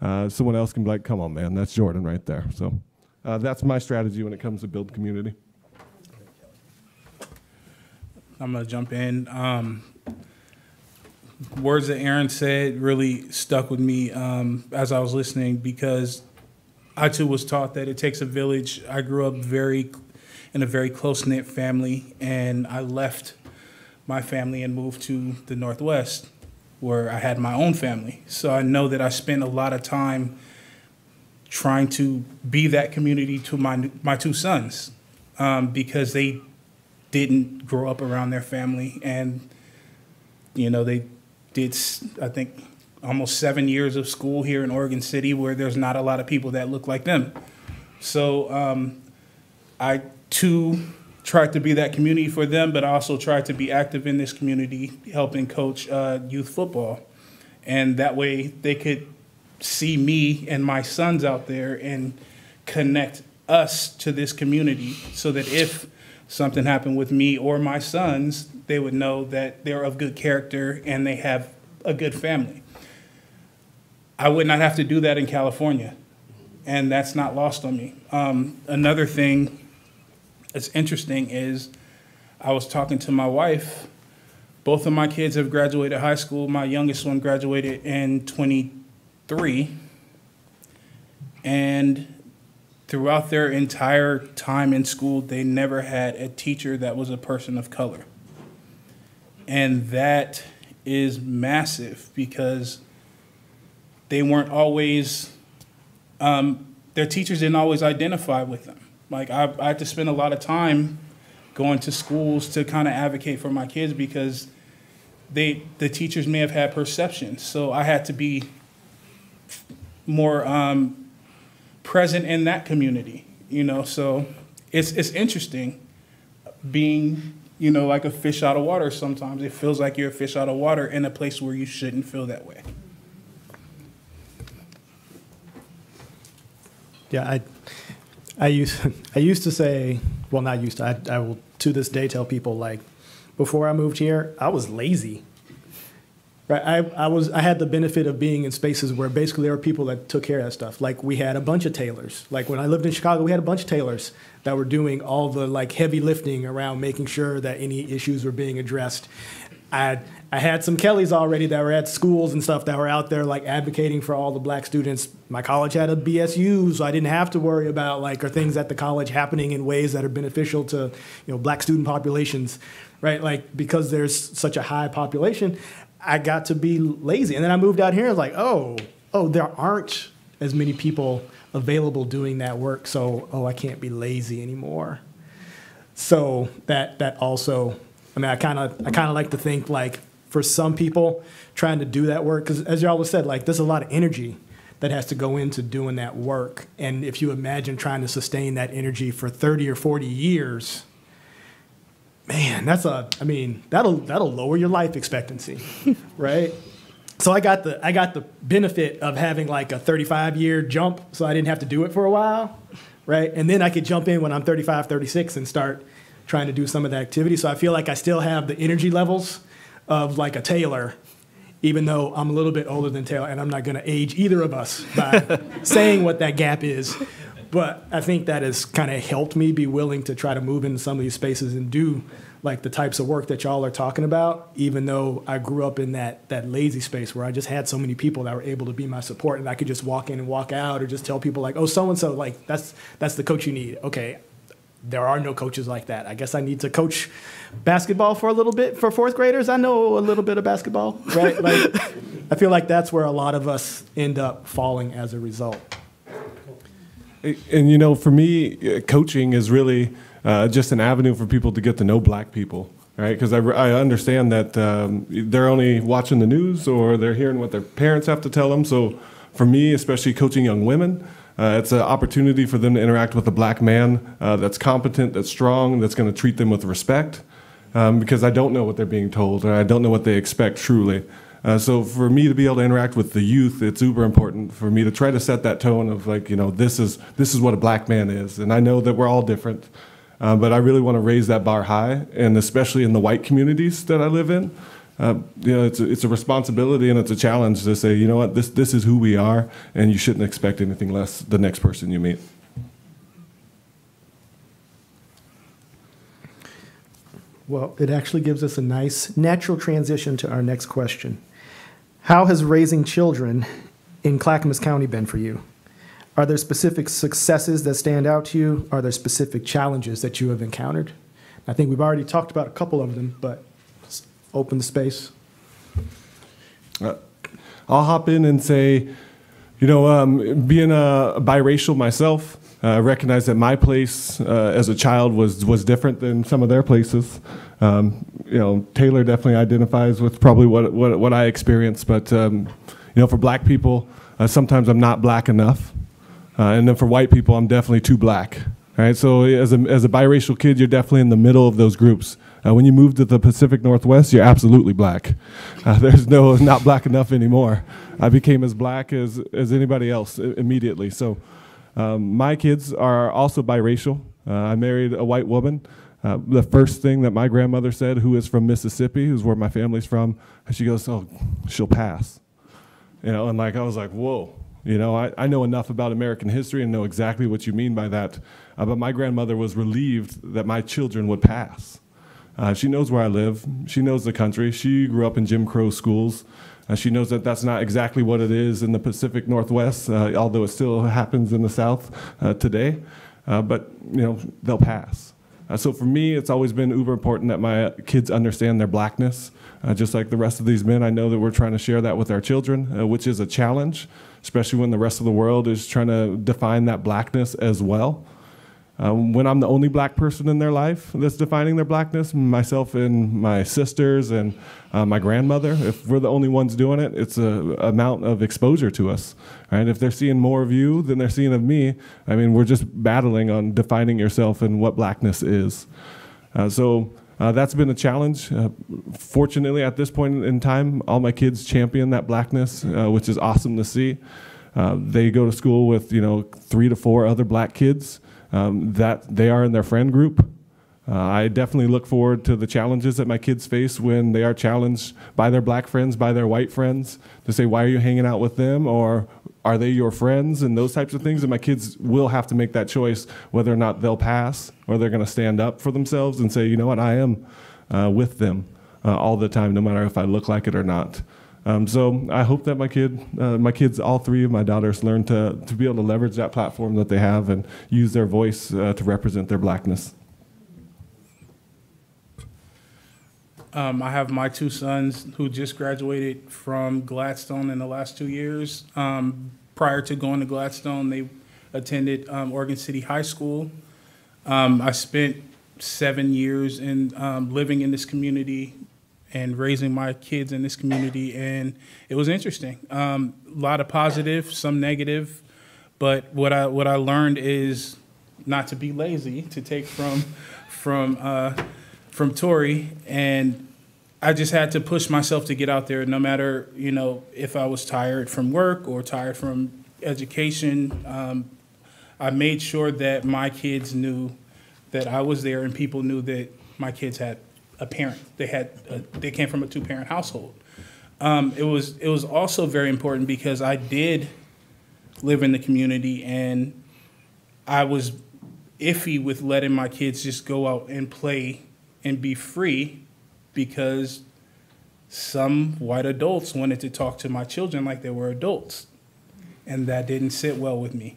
Uh, someone else can be like, come on, man, that's Jordan right there. So uh, that's my strategy when it comes to build community. I'm going to jump in. Um, words that Aaron said really stuck with me um, as I was listening because I too was taught that it takes a village. I grew up very in a very close knit family, and I left my family and moved to the Northwest where I had my own family. So I know that I spent a lot of time trying to be that community to my my two sons um, because they didn't grow up around their family and you know they did, I think, almost seven years of school here in Oregon City where there's not a lot of people that look like them. So um, I too try to be that community for them, but also try to be active in this community, helping coach uh, youth football. And that way they could see me and my sons out there and connect us to this community so that if something happened with me or my sons, they would know that they're of good character and they have a good family. I would not have to do that in California, and that's not lost on me. Um, another thing that's interesting is I was talking to my wife. Both of my kids have graduated high school. My youngest one graduated in 23. And throughout their entire time in school, they never had a teacher that was a person of color. And that is massive because they weren't always, um, their teachers didn't always identify with them. Like, I, I had to spend a lot of time going to schools to kind of advocate for my kids because they the teachers may have had perceptions. So I had to be more um, present in that community. You know, so it's it's interesting being you know like a fish out of water. Sometimes it feels like you're a fish out of water in a place where you shouldn't feel that way. Yeah, I, I used, I used to say, well, not used to, I, I will to this day tell people like, before I moved here, I was lazy. Right, I, I was, I had the benefit of being in spaces where basically there were people that took care of that stuff. Like we had a bunch of Taylors. Like when I lived in Chicago, we had a bunch of Taylors that were doing all the like heavy lifting around making sure that any issues were being addressed. I I had some Kellys already that were at schools and stuff that were out there like advocating for all the black students. My college had a BSU, so I didn't have to worry about like are things at the college happening in ways that are beneficial to you know black student populations, right? Like because there's such a high population, I got to be lazy, and then I moved out here and was like, oh, oh, there aren't as many people available doing that work, so oh, I can't be lazy anymore. So that that also I mean, I kind of I kind of like to think like for some people trying to do that work because as y'all said, like there's a lot of energy that has to go into doing that work, and if you imagine trying to sustain that energy for 30 or 40 years, man, that's a I mean that'll that'll lower your life expectancy, right? So I got the I got the benefit of having like a 35 year jump, so I didn't have to do it for a while, right? And then I could jump in when I'm 35, 36 and start trying to do some of the activity. So I feel like I still have the energy levels of like a Taylor, even though I'm a little bit older than Taylor, and I'm not going to age either of us by saying what that gap is. But I think that has kind of helped me be willing to try to move into some of these spaces and do like the types of work that y'all are talking about, even though I grew up in that that lazy space where I just had so many people that were able to be my support and I could just walk in and walk out or just tell people like, oh, so and so, like that's that's the coach you need. Okay, there are no coaches like that. I guess I need to coach basketball for a little bit for fourth graders. I know a little bit of basketball, right? like, I feel like that's where a lot of us end up falling as a result. And you know, for me, uh, coaching is really uh, just an avenue for people to get to know black people, right? Because I, I understand that um, they're only watching the news or they're hearing what their parents have to tell them. So for me, especially coaching young women, uh, it's an opportunity for them to interact with a black man uh, that's competent, that's strong, that's going to treat them with respect. Um, because I don't know what they're being told, I don't know what they expect truly. Uh, so for me to be able to interact with the youth, it's uber important for me to try to set that tone of like, you know, this is this is what a black man is, and I know that we're all different, uh, but I really want to raise that bar high, and especially in the white communities that I live in uh, you know, it's a, it's a responsibility and it's a challenge to say, you know what, this this is who we are, and you shouldn't expect anything less the next person you meet. Well, it actually gives us a nice natural transition to our next question. How has raising children in Clackamas County been for you? Are there specific successes that stand out to you? Are there specific challenges that you have encountered? I think we've already talked about a couple of them, but open the space? Uh, I'll hop in and say, you know, um, being a biracial myself, uh, I recognize that my place uh, as a child was was different than some of their places. Um, you know, Taylor definitely identifies with probably what what, what I experienced, but um, you know, for Black people, uh, sometimes I'm not black enough, uh, and then for white people, I'm definitely too black. Right, so as a as a biracial kid, you're definitely in the middle of those groups. Uh, when you move to the Pacific Northwest, you're absolutely black. Uh, there's no not black enough anymore. I became as black as, as anybody else immediately. So um, my kids are also biracial. Uh, I married a white woman. Uh, the first thing that my grandmother said, who is from Mississippi, who's where my family's from, she goes, "Oh, she'll pass." You know, and like I was like, "Whoa." You know, I, I know enough about American history and know exactly what you mean by that. Uh, but my grandmother was relieved that my children would pass. Uh, she knows where I live. She knows the country. She grew up in Jim Crow schools. Uh, she knows that that's not exactly what it is in the Pacific Northwest, uh, although it still happens in the South uh, today. Uh, but you know, they'll pass. Uh, so for me, it's always been uber important that my kids understand their blackness. just like the rest of these men, I know that we're trying to share that with our children, which is a challenge, especially when the rest of the world is trying to define that blackness as well. Um, when I'm the only black person in their life that's defining their blackness, myself and my sisters and uh, my grandmother, if we're the only ones doing it, it's a amount of exposure to us. Right? If they're seeing more of you than they're seeing of me, I mean, we're just battling on defining yourself and what blackness is. Uh, so uh, that's been a challenge. Uh, fortunately, at this point in time, all my kids champion that blackness, uh, which is awesome to see. Uh, they go to school with you know three to four other black kids um, that they are in their friend group. Uh, I definitely look forward to the challenges that my kids face when they are challenged by their black friends, by their white friends, to say, why are you hanging out with them? Or are they your friends? And those types of things. And my kids will have to make that choice whether or not they'll pass or they're going to stand up for themselves and say, you know what, I am uh, with them uh, all the time, no matter if I look like it or not. Um, so I hope that my kid, uh, my kids, all three of my daughters, learn to, to be able to leverage that platform that they have and use their voice uh, to represent their blackness. Um, I have my two sons who just graduated from Gladstone in the last two years. Um, prior to going to Gladstone, they attended um, Oregon City High School. Um, I spent seven years in um, living in this community and raising my kids in this community, and it was interesting. Um, a lot of positive, some negative, but what I what I learned is not to be lazy, to take from from uh, from Tory, and I just had to push myself to get out there, no matter you know if I was tired from work or tired from education. Um, I made sure that my kids knew that I was there, and people knew that my kids had a parent. They had a, they came from a two parent household. Um, it was it was also very important because I did live in the community and I was iffy with letting my kids just go out and play and be free because some white adults wanted to talk to my children like they were adults and that didn't sit well with me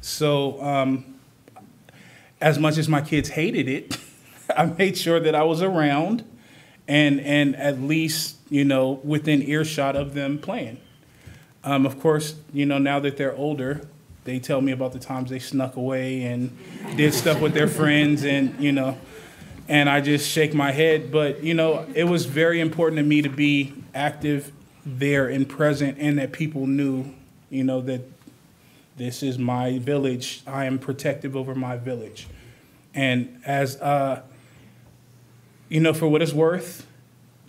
so um, as much as my kids hated it I made sure that I was around and and at least, you know, within earshot of them playing. Um, of course, you know, now that they're older, they tell me about the times they snuck away and did stuff with their friends and, you know, and I just shake my head. But, you know, it was very important to me to be active there and present and that people knew, you know, that this is my village. I am protective over my village. And as uh, you know, for what it's worth,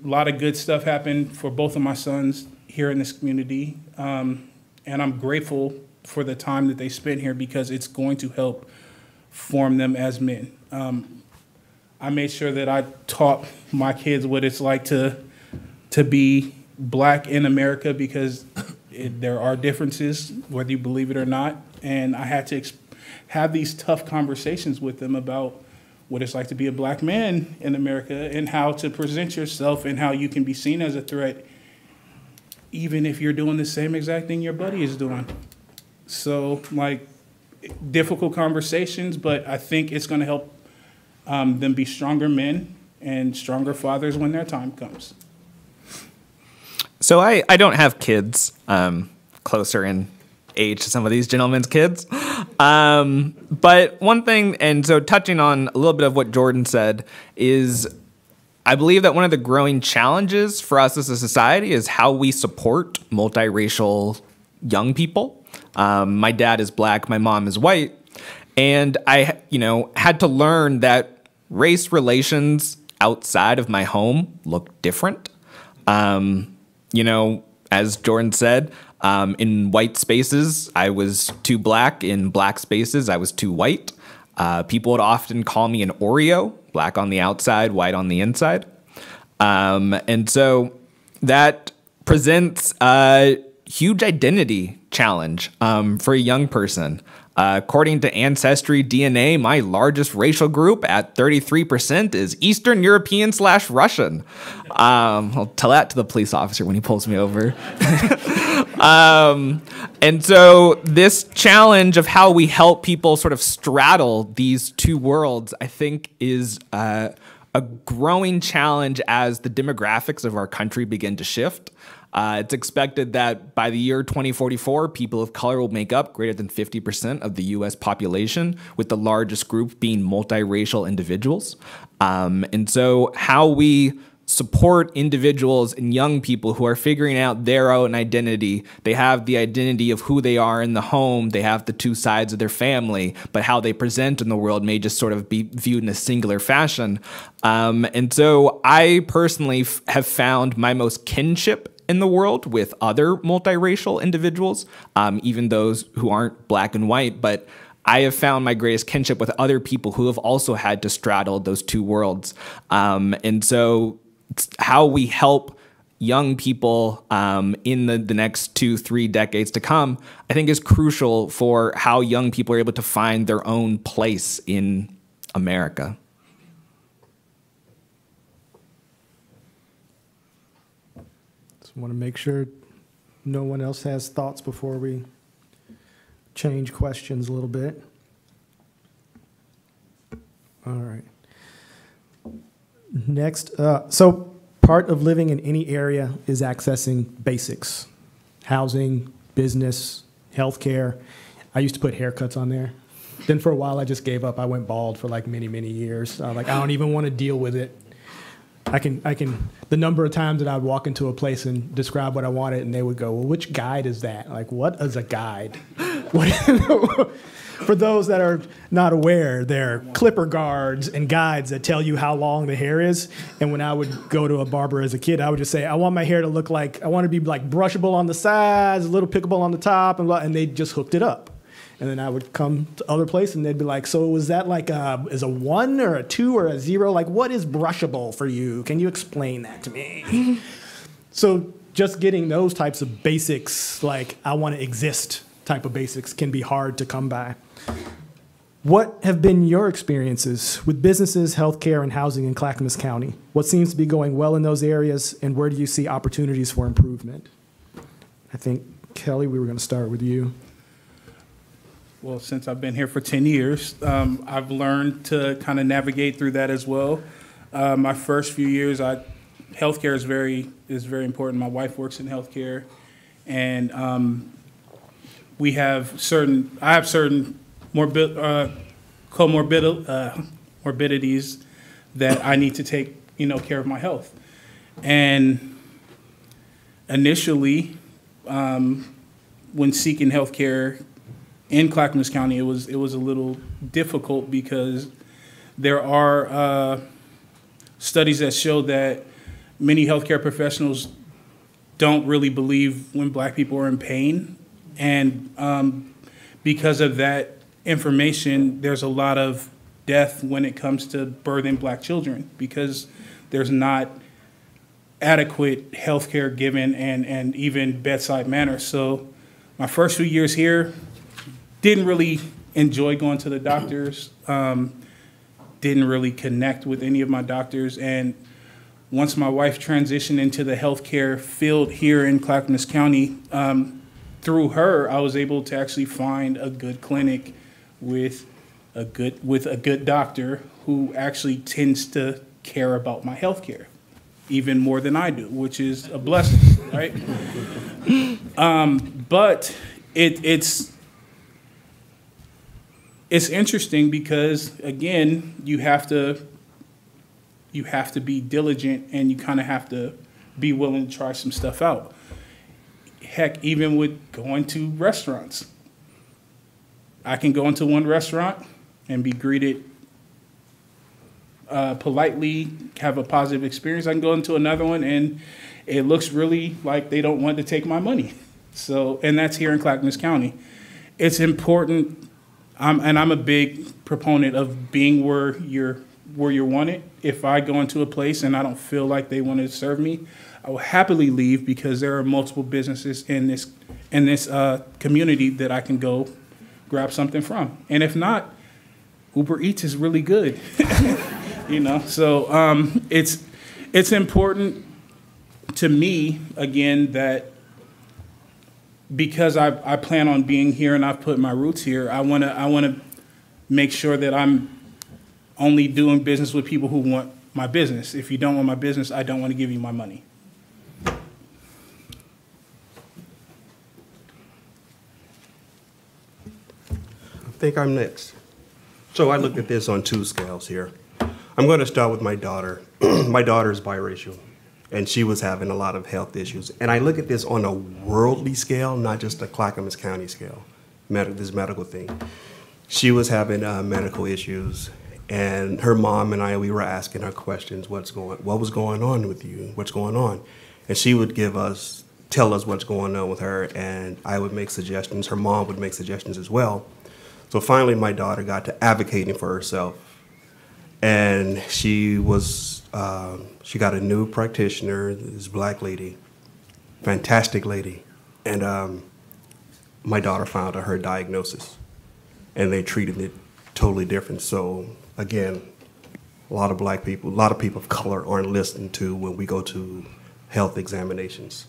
a lot of good stuff happened for both of my sons here in this community. Um, and I'm grateful for the time that they spent here because it's going to help form them as men. Um, I made sure that I taught my kids what it's like to to be black in America because it, there are differences, whether you believe it or not. And I had to have these tough conversations with them about what it's like to be a black man in America and how to present yourself and how you can be seen as a threat even if you're doing the same exact thing your buddy is doing. So, like, difficult conversations, but I think it's going to help um, them be stronger men and stronger fathers when their time comes. So, I, I don't have kids um, closer in age to some of these gentlemen's kids. Um, but one thing, and so touching on a little bit of what Jordan said, is I believe that one of the growing challenges for us as a society is how we support multiracial young people. Um, my dad is black, my mom is white, and I, you know, had to learn that race relations outside of my home look different. Um, you know, as Jordan said, um, in white spaces, I was too black. In black spaces, I was too white. Uh, people would often call me an Oreo, black on the outside, white on the inside. Um, and so that presents a huge identity challenge um, for a young person. Uh, according to Ancestry DNA, my largest racial group at 33% is Eastern European slash Russian. Um, I'll tell that to the police officer when he pulls me over. um, and so, this challenge of how we help people sort of straddle these two worlds, I think, is uh, a growing challenge as the demographics of our country begin to shift. Uh, it's expected that by the year 2044, people of color will make up greater than 50% of the US population, with the largest group being multiracial individuals. Um, and so, how we support individuals and young people who are figuring out their own identity. They have the identity of who they are in the home, they have the two sides of their family, but how they present in the world may just sort of be viewed in a singular fashion. Um, and so I personally have found my most kinship in the world with other multiracial individuals, um, even those who aren't black and white, but I have found my greatest kinship with other people who have also had to straddle those two worlds. Um, and so how we help young people um, in the, the next two, three decades to come, I think is crucial for how young people are able to find their own place in America. Just want to make sure no one else has thoughts before we change questions a little bit. All right. Next, uh, so part of living in any area is accessing basics housing, business, healthcare. I used to put haircuts on there. Then for a while, I just gave up. I went bald for like many, many years. I'm like, I don't even want to deal with it. I can, I can, the number of times that I would walk into a place and describe what I wanted, and they would go, Well, which guide is that? Like, what is a guide? For those that are not aware, there are clipper guards and guides that tell you how long the hair is. And when I would go to a barber as a kid, I would just say, I want my hair to look like, I want to be like brushable on the sides, a little pickable on the top, and, and they just hooked it up. And then I would come to other place and they'd be like, so was that like a, is a one or a two or a zero? Like, what is brushable for you? Can you explain that to me? so just getting those types of basics, like I want to exist type of basics, can be hard to come by. What have been your experiences with businesses, healthcare, and housing in Clackamas County? What seems to be going well in those areas, and where do you see opportunities for improvement? I think, Kelly, we were going to start with you. Well, since I've been here for 10 years, um, I've learned to kind of navigate through that as well. Uh, my first few years, I, healthcare is very, is very important. My wife works in healthcare, and um, we have certain, I have certain morbid, uh, comorbid, uh, morbidities that I need to take, you know, care of my health. And initially, um, when seeking health care in Clackamas County, it was, it was a little difficult because there are uh, studies that show that many healthcare professionals don't really believe when black people are in pain. And um, because of that information, there's a lot of death when it comes to birthing black children because there's not adequate health care given and, and even bedside manner. So my first few years here, didn't really enjoy going to the doctors, um, didn't really connect with any of my doctors. And once my wife transitioned into the healthcare field here in Clackamas County, um, through her, I was able to actually find a good clinic with a good with a good doctor who actually tends to care about my health care even more than I do, which is a blessing, right? um, but it, it's it's interesting because again, you have to you have to be diligent and you kind of have to be willing to try some stuff out. Heck, even with going to restaurants, I can go into one restaurant and be greeted uh, politely, have a positive experience. I can go into another one and it looks really like they don't want to take my money. So, and that's here in Clackamas County. It's important, I'm, and I'm a big proponent of being where you're where you're wanted. If I go into a place and I don't feel like they want to serve me, I will happily leave because there are multiple businesses in this in this uh, community that I can go grab something from. And if not, Uber Eats is really good. you know, so um, it's it's important to me again that because I, I plan on being here and I've put my roots here, I wanna I wanna make sure that I'm only doing business with people who want my business. If you don't want my business, I don't want to give you my money. Think I'm next. So I looked at this on two scales here. I'm going to start with my daughter. my daughter is biracial, and she was having a lot of health issues. And I look at this on a worldly scale, not just a Clackamas County scale, med- this medical thing. She was having uh, medical issues, and her mom and I, we were asking her questions. What's going? What was going on with you? What's going on? And she would give us, tell us what's going on with her, and I would make suggestions. Her mom would make suggestions as well. So finally, my daughter got to advocating for herself, and she was um, she got a new practitioner, this black lady, fantastic lady, and um, my daughter found her diagnosis, and they treated it totally different. So again, a lot of black people, a lot of people of color aren't listened to when we go to health examinations.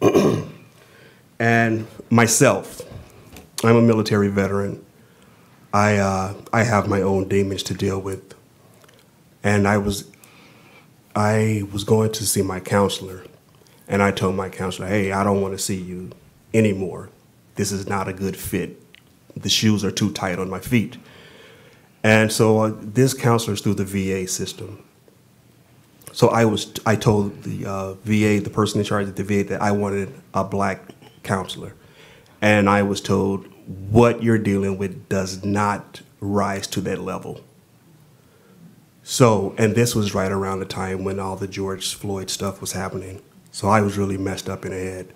and myself, I'm a military veteran. I uh, I have my own demons to deal with, and I was I was going to see my counselor, and I told my counselor, "Hey, I don't want to see you anymore. This is not a good fit. The shoes are too tight on my feet." And so uh, this counselor is through the VA system. So I was I told the uh, VA, the person in charge of the VA, that I wanted a black counselor, and I was told what you're dealing with does not rise to that level. So, and this was right around the time when all the George Floyd stuff was happening. So I was really messed up in the head.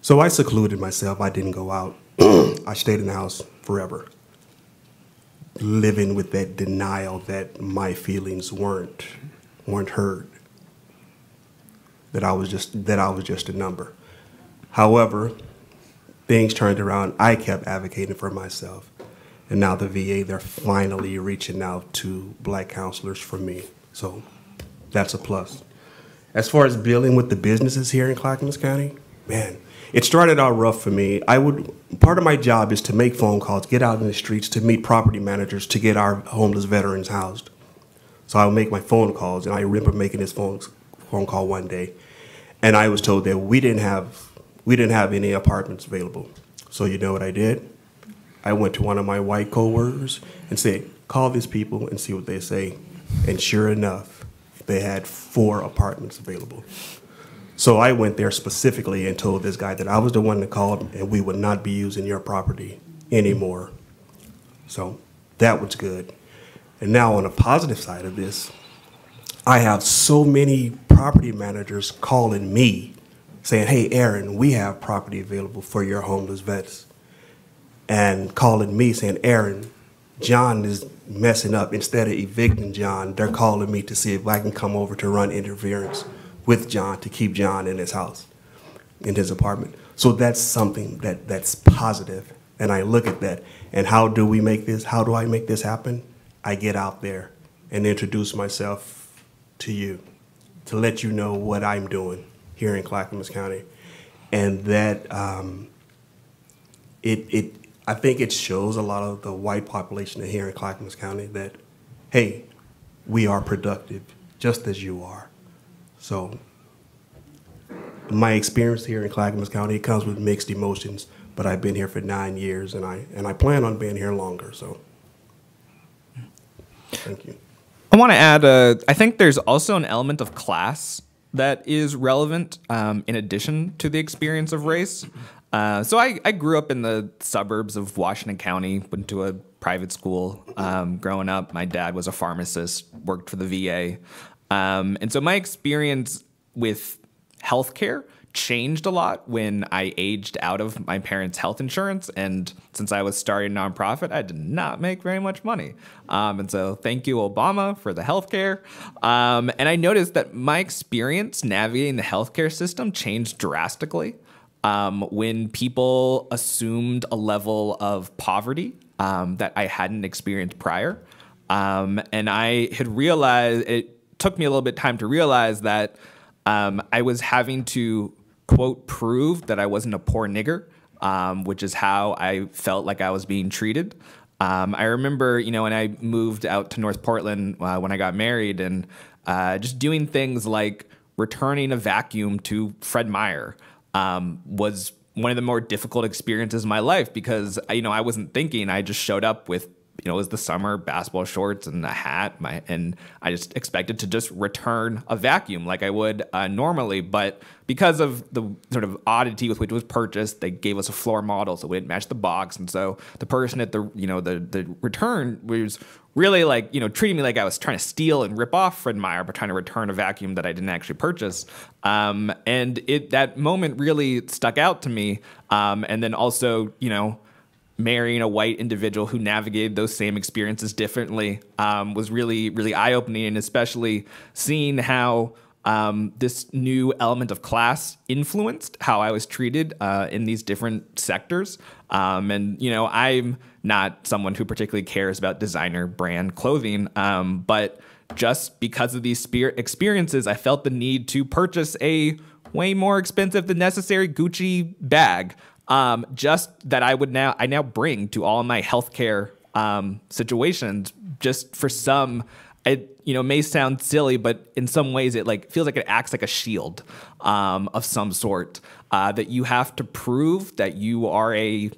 So I secluded myself. I didn't go out. I stayed in the house forever, living with that denial that my feelings weren't weren't heard. That I was just that I was just a number. However, things turned around. I kept advocating for myself. And now the VA, they're finally reaching out to black counselors for me. So that's a plus. As far as dealing with the businesses here in Clackamas County, man, it started out rough for me. I would part of my job is to make phone calls, get out in the streets to meet property managers to get our homeless veterans housed. So I would make my phone calls, and I remember making this phone phone call one day, and I was told that we didn't have we didn't have any apartments available. So you know what I did? I went to one of my white coworkers and said, "Call these people and see what they say." And sure enough, they had four apartments available. So I went there specifically and told this guy that I was the one that called and we would not be using your property anymore. So that was good. And now on the positive side of this, I have so many property managers calling me saying, hey, Aaron, we have property available for your homeless vets. And calling me saying, Aaron, John is messing up. Instead of evicting John, they're calling me to see if I can come over to run interference with John to keep John in his house, in his apartment. So that's something that, that's positive. And I look at that. And how do we make this? How do I make this happen? I get out there and introduce myself to you to let you know what I'm doing here in Clackamas County. And that um, it, it, I think it shows a lot of the white population here in Clackamas County that, hey, we are productive just as you are. So my experience here in Clackamas County it comes with mixed emotions, but I've been here for nine years and I, and I plan on being here longer, so thank you. I want to add, uh, I think there's also an element of class that is relevant um, in addition to the experience of race. Uh, so I, I, grew up in the suburbs of Washington County, went to a private school um, growing up. My dad was a pharmacist, worked for the VA. Um, and so my experience with healthcare changed a lot when I aged out of my parents' health insurance. And since I was starting a nonprofit, I did not make very much money. Um, and so thank you, Obama, for the healthcare. Um, and I noticed that my experience navigating the healthcare system changed drastically um, when people assumed a level of poverty um, that I hadn't experienced prior. Um, and I had realized it took me a little bit time to realize that um, I was having to quote proved that I wasn't a poor nigger, um, which is how I felt like I was being treated. Um, I remember, you know, when I moved out to North Portland uh, when I got married, and uh, just doing things like returning a vacuum to Fred Meyer um, was one of the more difficult experiences in my life because you know I wasn't thinking. I just showed up with you know it was the summer basketball shorts and a hat, my and I just expected to just return a vacuum like I would uh, normally, but because of the sort of oddity with which it was purchased, they gave us a floor model so we didn't match the box, and so the person at the you know the the return was really like you know treating me like I was trying to steal and rip off Fred Meyer, but trying to return a vacuum that I didn't actually purchase. Um, and it that moment really stuck out to me. Um, and then also you know marrying a white individual who navigated those same experiences differently um, was really really eye opening, and especially seeing how. Um, this new element of class influenced how I was treated uh, in these different sectors. Um, and, you know, I'm not someone who particularly cares about designer brand clothing, um, but just because of these experiences, I felt the need to purchase a way more expensive than necessary Gucci bag. Um, just that I would now I now bring to all my healthcare um, situations, just for some. It you know may sound silly, but in some ways it like feels like it acts like a shield um, of some sort. Uh, that you have to prove that you are a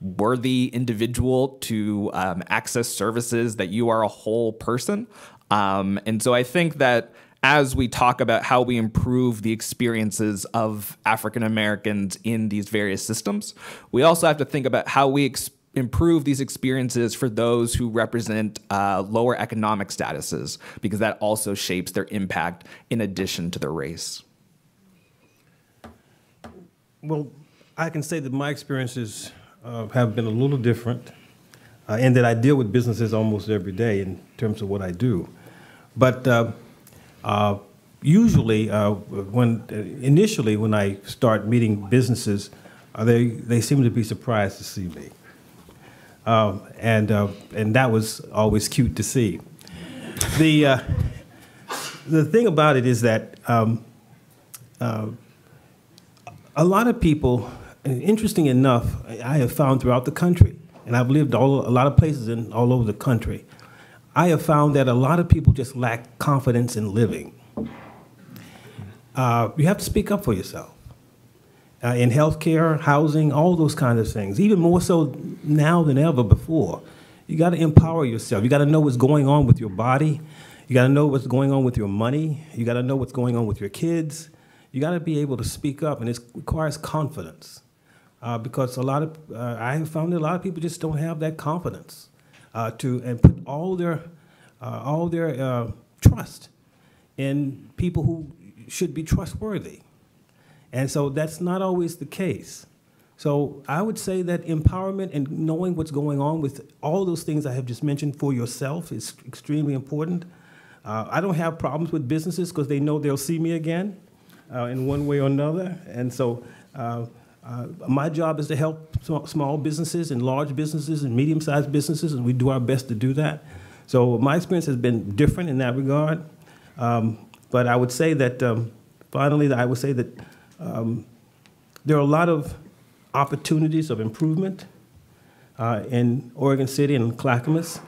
worthy individual to um, access services, that you are a whole person. Um, and so I think that as we talk about how we improve the experiences of African Americans in these various systems, we also have to think about how we improve these experiences for those who represent uh, lower economic statuses, because that also shapes their impact in addition to their race. Well, I can say that my experiences uh, have been a little different uh, in that I deal with businesses almost every day in terms of what I do. But uh, uh usually, uh, when uh, initially when I start meeting businesses, they they seem to be surprised to see me, um, and and that was always cute to see. The the thing about it is that um, a lot of people interesting enough, I have found throughout the country, and I've lived all, a lot of places in, all over the country, I have found that a lot of people just lack confidence in living. Uh, you have to speak up for yourself. Uh, in healthcare, housing, all those kinds of things, even more so now than ever before. You got to empower yourself. You got to know what's going on with your body. You got to know what's going on with your money. You got to know what's going on with your kids. You got to be able to speak up, and it requires confidence uh, because a lot of uh, I have found that a lot of people just don't have that confidence uh, to and put all their uh, all their uh, trust in people who should be trustworthy, and so that's not always the case. So I would say that empowerment and knowing what's going on with all those things I have just mentioned for yourself is extremely important. Uh, I don't have problems with businesses because they know they'll see me again in one way or another, and so. Uh, my job is to help small businesses and large businesses and medium-sized businesses, and we do our best to do that. So my experience has been different in that regard. Um, but I would say that, um, finally, I would say that um, there are a lot of opportunities of improvement uh, in Oregon City and Clackamas,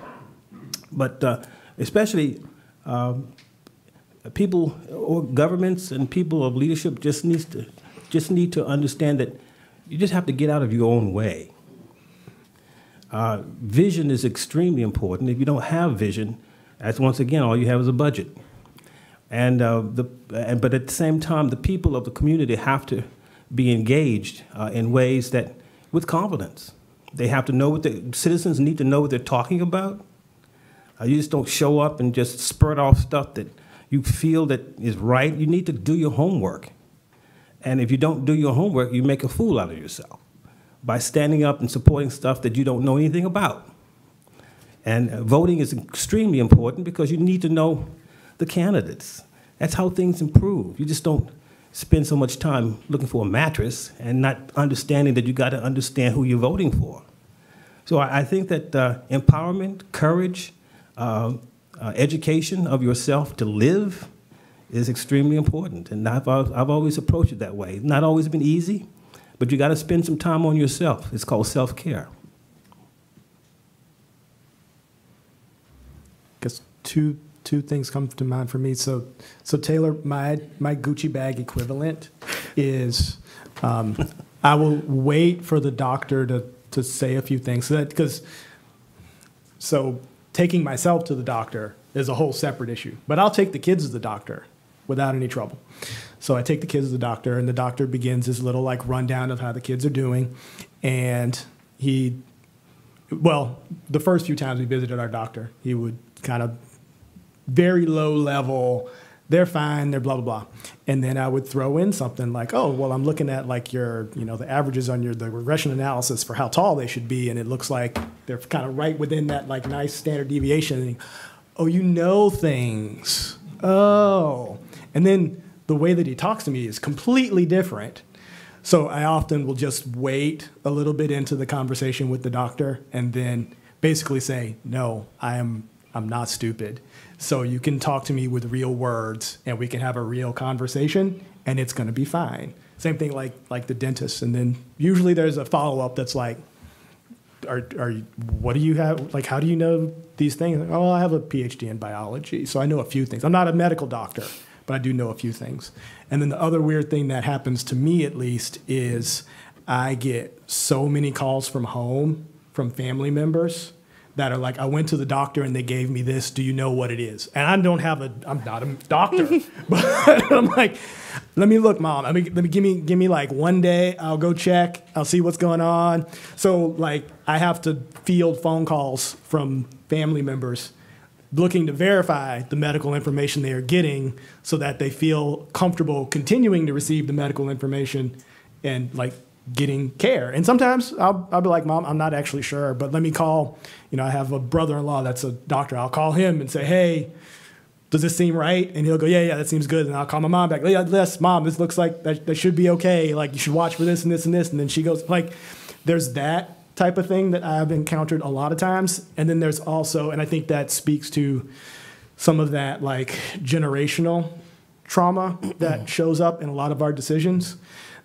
but uh, especially um, people or governments and people of leadership just needs to just need to understand that you just have to get out of your own way. Uh, vision is extremely important. If you don't have vision, that's once again all you have is a budget. And uh, the and, but at the same time, the people of the community have to be engaged uh, in ways that with confidence. They have to know what the citizens need to know what they're talking about. Uh, you just don't show up and just spurt off stuff that you feel that is right. You need to do your homework. And if you don't do your homework, you make a fool out of yourself by standing up and supporting stuff that you don't know anything about. And voting is extremely important because you need to know the candidates. That's how things improve. You just don't spend so much time looking for a mattress and not understanding that you got to understand who you're voting for. So I, I think that uh, empowerment, courage, uh, uh, education of yourself to live is extremely important. And I've, I've always approached it that way. It's Not always been easy, but you got to spend some time on yourself. It's called self care. Guess two two things come to mind for me. So, so Taylor, my my Gucci bag equivalent is um, I will wait for the doctor to to say a few things. So that because so taking myself to the doctor is a whole separate issue. But I'll take the kids to the doctor without any trouble. So I take the kids to the doctor, and the doctor begins his little like rundown of how the kids are doing, and he well, the first few times we visited our doctor, he would kind of very low level, they're fine, they're blah blah blah. And then I would throw in something like, oh, well, I'm looking at like your, you know, the averages on your the regression analysis for how tall they should be, and it looks like they're kind of right within that like nice standard deviation. And oh, you know things. Oh. And then the way that he talks to me is completely different. So I often will just wait a little bit into the conversation with the doctor and then basically say, "No, I am I'm not stupid. So you can talk to me with real words and we can have a real conversation and it's going to be fine." Same thing like like the dentist and then usually there's a follow-up that's like are, are you, what do you have like how do you know these things oh i have a phd in biology so i know a few things i'm not a medical doctor but i do know a few things. And then the other weird thing that happens to me at least is i get so many calls from home from family members that are like i went to the doctor and they gave me this. Do you know what it is? And i don't have a i'm not a doctor but i'm like let me look mom. I mean, let me give me give me like one day. I'll go check. I'll see what's going on. So like i have to field phone calls from family members looking to verify the medical information they are getting so that they feel comfortable continuing to receive the medical information and like getting care. And sometimes I'll, I'll be like, Mom, I'm not actually sure, but let me call. You know, I have a brother in law that's a doctor. I'll call him and say, Hey, does this seem right? And he'll go, Yeah, yeah, that seems good. And I'll call my mom back, Yeah, this, Mom, this looks like that, that should be okay. Like, you should watch for this and this and this. And then she goes, like, there's that type of thing that I've encountered a lot of times. And then there's also, and I think that speaks to some of that like generational trauma that shows up in a lot of our decisions.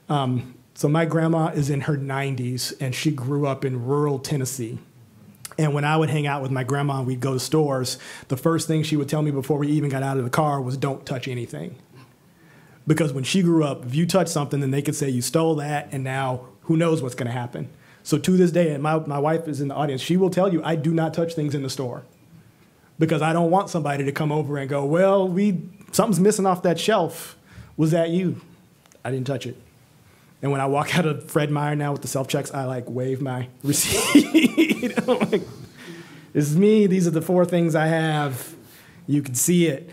Um, so my grandma is in her 90s and she grew up in rural Tennessee. And when I would hang out with my grandma and we'd go to stores, the first thing she would tell me before we even got out of the car was don't touch anything. Because when she grew up, if you touch something, then they could say you stole that, and now who knows what's going to happen. So to this day, and my, my wife is in the audience, she will tell you, I do not touch things in the store because I don't want somebody to come over and go, well, we something's missing off that shelf. Was that you? I didn't touch it. And when I walk out of Fred Meyer now with the self checks, I like wave my receipt. Like, this is me. These are the four things I have. You can see it,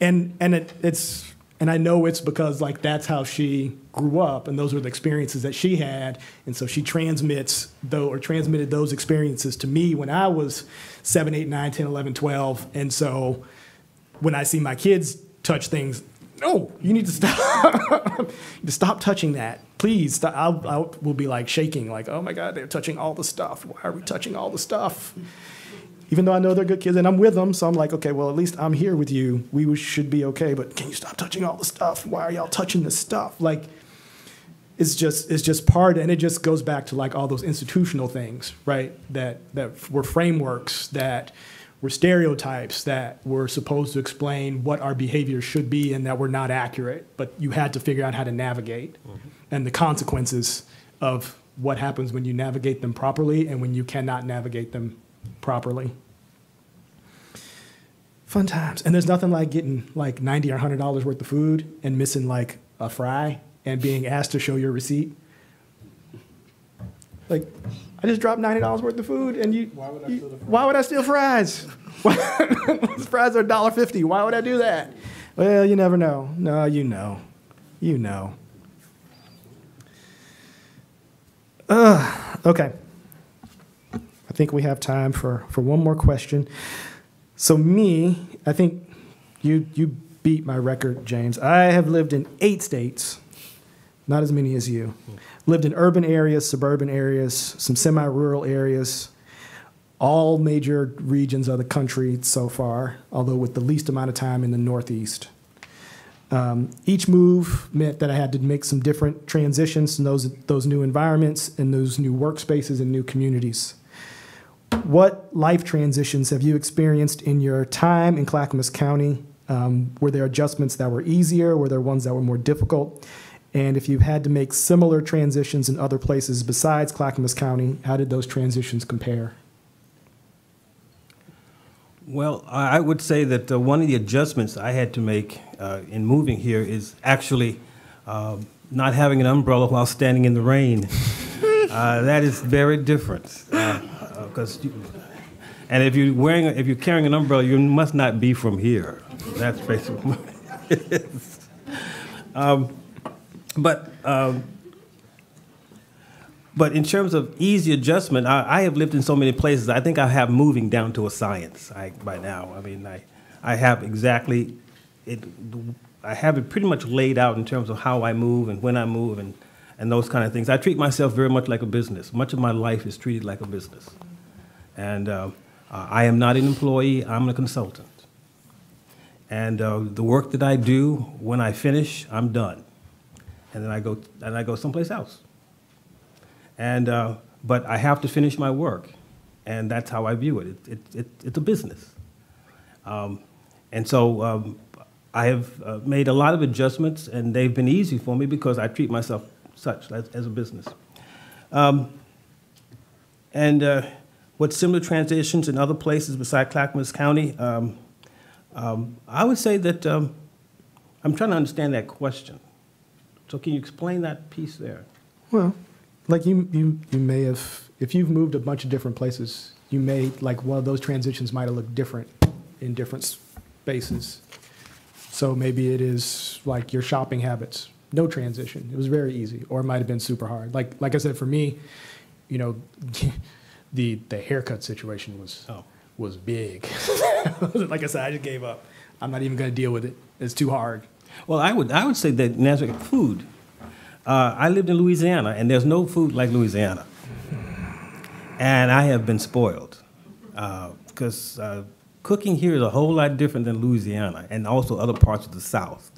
and and it, it's and I know it's because like that's how she grew up, and those were the experiences that she had, and so she transmits though or transmitted those experiences to me when I was 7, 8, 9, 10, 11, 12, and so when I see my kids touch things, no, you need to stop. to stop touching that, please. Stop. I'll, I'll will be like shaking, like oh my god, they're touching all the stuff. Why are we touching all the stuff? Even though I know they're good kids and I'm with them, so I'm like, okay, well, at least I'm here with you. We should be okay, but can you stop touching all the stuff? Why are y'all touching this stuff? Like, it's just it's just part, and it just goes back to like all those institutional things, right? That that were frameworks that were stereotypes that were supposed to explain what our behavior should be and that were not accurate, but you had to figure out how to navigate mm-hmm. and the consequences of what happens when you navigate them properly and when you cannot navigate them properly. Fun times. And there's nothing like getting like 90 or $100 worth of food and missing like a fry and being asked to show your receipt. Like, I just dropped $90 worth of food and you, why would I, you, why would I steal fries? fries are $1.50. Why would I do that? Well, you never know. No, you know. You know. Uh, okay think we have time for, for one more question. So, me, I think you, you beat my record, James. I have lived in eight states, not as many as you. Lived in urban areas, suburban areas, some semi rural areas, all major regions of the country so far, although with the least amount of time in the Northeast. Um, each move meant that I had to make some different transitions in those, those new environments and those new workspaces and new communities What life transitions have you experienced in your time in Clackamas County? Um, were there adjustments that were easier? Were there ones that were more difficult? And if you've had to make similar transitions in other places besides Clackamas County, how did those transitions compare? Well, I would say that uh, one of the adjustments I had to make uh, in moving here is actually um, not having an umbrella while standing in the rain. Uh, That is very different. Because, and if you're wearing, if you're carrying an umbrella, you must not be from here. That's basically. Um, But um, but in terms of easy adjustment, I, I have lived in so many places. I think I have moving down to a science I, by now. I mean, I, I have exactly it. I have it pretty much laid out in terms of how I move and when I move and, and those kind of things. I treat myself very much like a business. Much of my life is treated like a business. And uh, I am not an employee, I'm a consultant. And uh, the work that I do, when I finish, I'm done. And then I go, and I go someplace else. And, uh, but I have to finish my work, and that's how I view it. It, it, it it's a business. Um, and so um, I have uh, made a lot of adjustments, and they've been easy for me because I treat myself such as, as a business. Um, and uh, what similar transitions in other places beside Clackamas County? Um, um, I would say that um, I'm trying to understand that question. So can you explain that piece there? Well, like you, you, you may have, if you've moved a bunch of different places, you may, like, one of those transitions might have looked different in different spaces. So maybe it is like your shopping habits, no transition. It was very easy, or it might have been super hard. Like, like I said, for me, you know, the, the haircut situation was, Oh. was big. like I said, I just gave up. I'm not even going to deal with it. It's too hard. Well, I would, I would say that Nazareth food. Uh, I lived in Louisiana, and there's no food like Louisiana. And I have been spoiled because uh, cooking here is a whole lot different than Louisiana and also other parts of the South.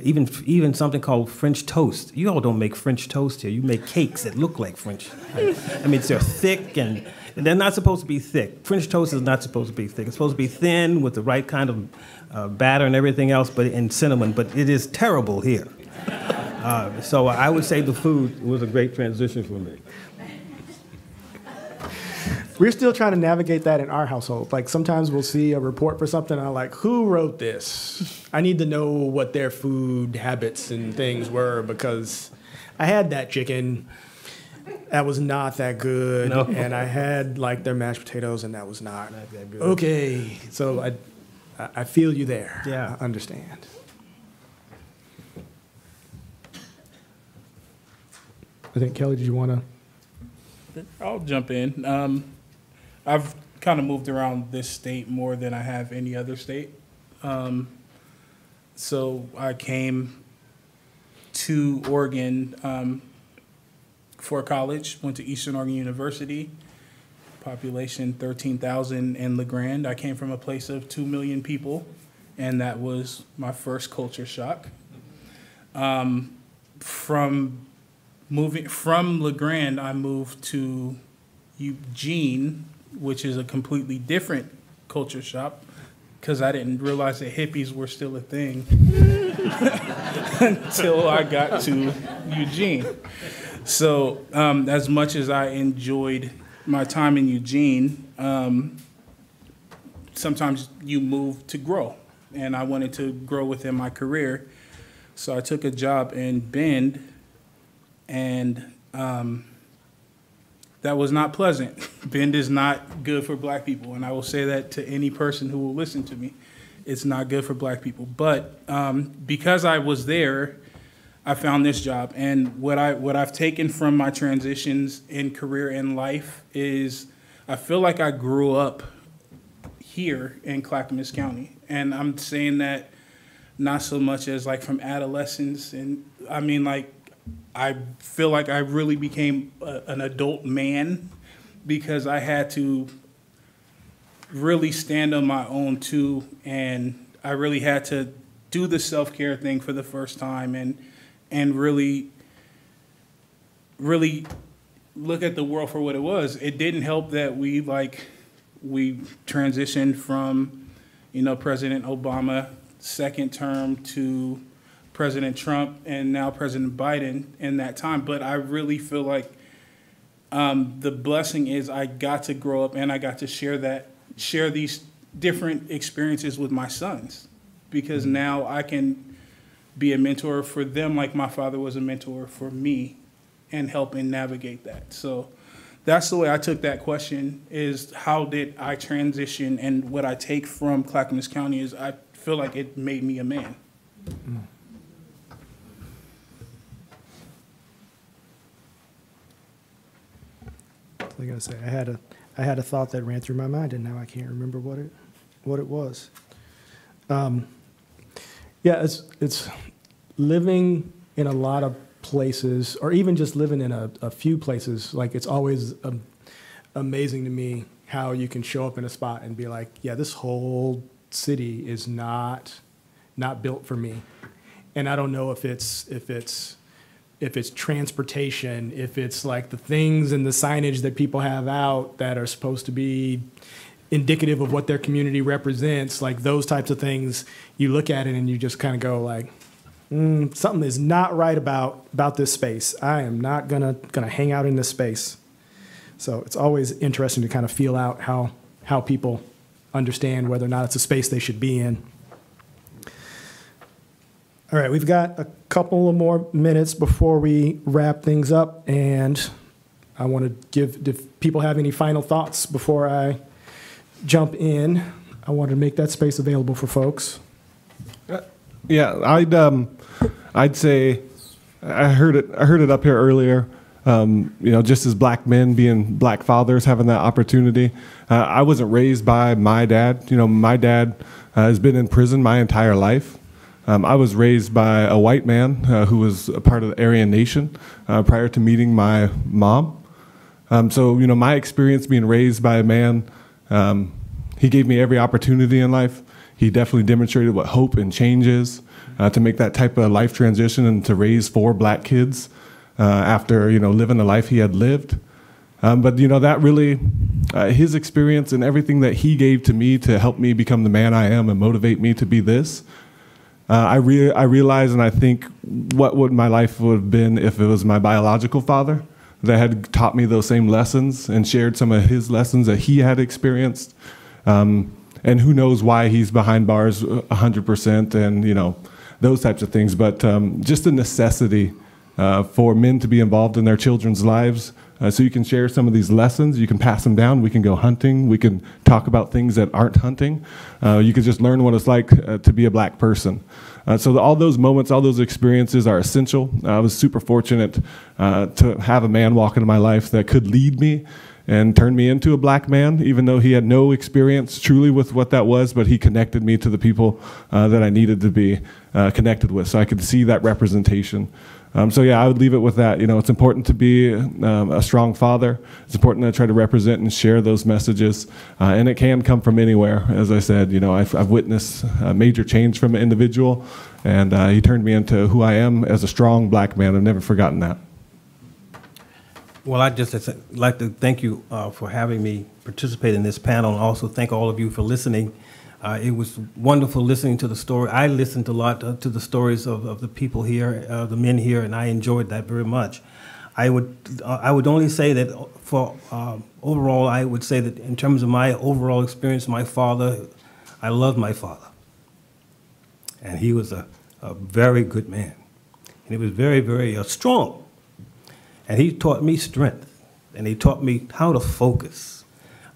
Even, even something called French toast. You all don't make French toast here. You make cakes that look like French. I mean, they're thick and they're not supposed to be thick. French toast is not supposed to be thick. It's supposed to be thin with the right kind of uh, batter and everything else, but and cinnamon. But it is terrible here. Uh, so I would say the food was a great transition for me. We're still trying to navigate that in our household. Like sometimes we'll see a report for something, and I'm like, who wrote this? I need to know what their food habits and things were because I had that chicken. That was not that good. No. And I had like their mashed potatoes, and that was not, Not that good. Okay. So I, I I feel you there. Yeah. I understand. I think, Kelly, did you want to? I'll jump in. Um, I've kind of moved around this state more than I have any other state. Um, so I came to Oregon um, for college, went to Eastern Oregon University, population 13,000 in La Grande. I came from a place of 2 million people, and that was my first culture shock. Um, from moving from La Grande, I moved to Eugene, which is a completely different culture shop because I didn't realize that hippies were still a thing until I got to Eugene. So, um, as much as I enjoyed my time in Eugene, um, sometimes you move to grow, and I wanted to grow within my career. So I took a job in Bend, and um, that was not pleasant. Bend is not good for black people, and I will say that to any person who will listen to me. It's not good for black people. But um, because I was there, I found this job, and what I what I've taken from my transitions in career and life is I feel like I grew up here in Clackamas County, and I'm saying that not so much as like from adolescence, and I mean like I feel like I really became a, an adult man because I had to really stand on my own too, and I really had to do the self care thing for the first time, and and really, really look at the world for what it was. It didn't help that we like we transitioned from, you know, President Obama, second term to President Trump and now President Biden in that time. But I really feel like um, the blessing is I got to grow up and I got to share that, share these different experiences with my sons because now I can be a mentor for them like my father was a mentor for me and helping navigate that. So that's the way I took that question is how did I transition and what I take from Clackamas County is I feel like it made me a man. What was I say? I had a, I had a thought that ran through my mind, and now I can't remember what it, what it was. Um, yeah, it's it's living in a lot of places, or even just living in a, a few places. Like it's always um, amazing to me how you can show up in a spot and be like, yeah, this whole city is not not built for me, and I don't know if it's if it's if it's transportation, if it's like the things and the signage that people have out that are supposed to be indicative of what their community represents, like those types of things, you look at it and you just kind of go like, mm, something is not right about about this space. I am not gonna gonna hang out in this space. So it's always interesting to kind of feel out how how people understand whether or not it's a space they should be in. All right, we've got a couple of more minutes before we wrap things up, and I want to give, if people have any final thoughts before I jump in, I want to make that space available for folks. Yeah, I'd um, I'd say I heard it. I heard it up here earlier. Um, you know, just as black men being black fathers, having that opportunity. Uh, I wasn't raised by my dad. You know, my dad uh, has been in prison my entire life. Um, I was raised by a white man uh, who was a part of the Aryan Nation uh, prior to meeting my mom. Um, so, you know, my experience being raised by a man, um, he gave me every opportunity in life. He definitely demonstrated what hope and change is uh, to make that type of life transition and to raise four black kids uh, after, you know, living the life he had lived. Um, but, you know, that really, uh, his experience and everything that he gave to me to help me become the man I am and motivate me to be this, uh, I, rea- I realize and I think what would my life would have been if it was my biological father that had taught me those same lessons and shared some of his lessons that he had experienced. Um, and who knows why he's behind bars 100% and, you know, those types of things. But um, just a necessity uh, for men to be involved in their children's lives. Uh, so you can share some of these lessons. You can pass them down. We can go hunting. We can talk about things that aren't hunting. Uh, you can just learn what it's like uh, to be a black person. Uh, so the, all those moments, all those experiences are essential. I was super fortunate uh, to have a man walk into my life that could lead me and turn me into a black man, even though he had no experience truly with what that was, but he connected me to the people uh, that I needed to be uh, connected with. So I could see that representation. Um, so yeah, I would leave it with that. You know, it's important to be um, a strong father. It's important to try to represent and share those messages, uh, and it can come from anywhere. As I said, you know, I've, I've witnessed a major change from an individual, and uh, he turned me into who I am as a strong black man. I've never forgotten that. Well, I'd just like to thank you uh, for having me participate in this panel, and also thank all of you for listening. Uh, it was wonderful listening to the story. I listened a lot uh, to the stories of, of the people here, uh, the men here, and I enjoyed that very much. I would, uh, I would only say that for uh, overall, I would say that in terms of my overall experience, my father, I loved my father. And he was a, a very good man. And he was very, very uh, strong. And he taught me strength. And he taught me how to focus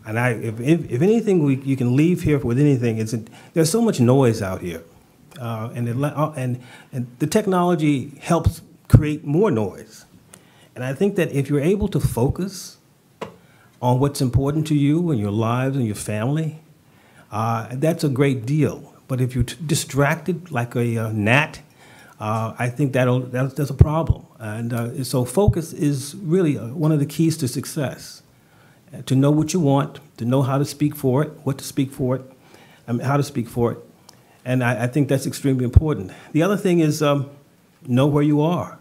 and I, if, if, anything, we, you can leave here with anything. It's there's so much noise out here, uh, and, it, uh, and and the technology helps create more noise. And I think that if you're able to focus on what's important to you and your lives and your family, uh, that's a great deal. But if you're distracted like a uh, gnat, uh, I think that'll, that's, that's a problem. And uh, so focus is really one of the keys to success to know what you want, to know how to speak for it, what to speak for it, I mean, how to speak for it. And I, I, think that's extremely important. The other thing is um, know where you are.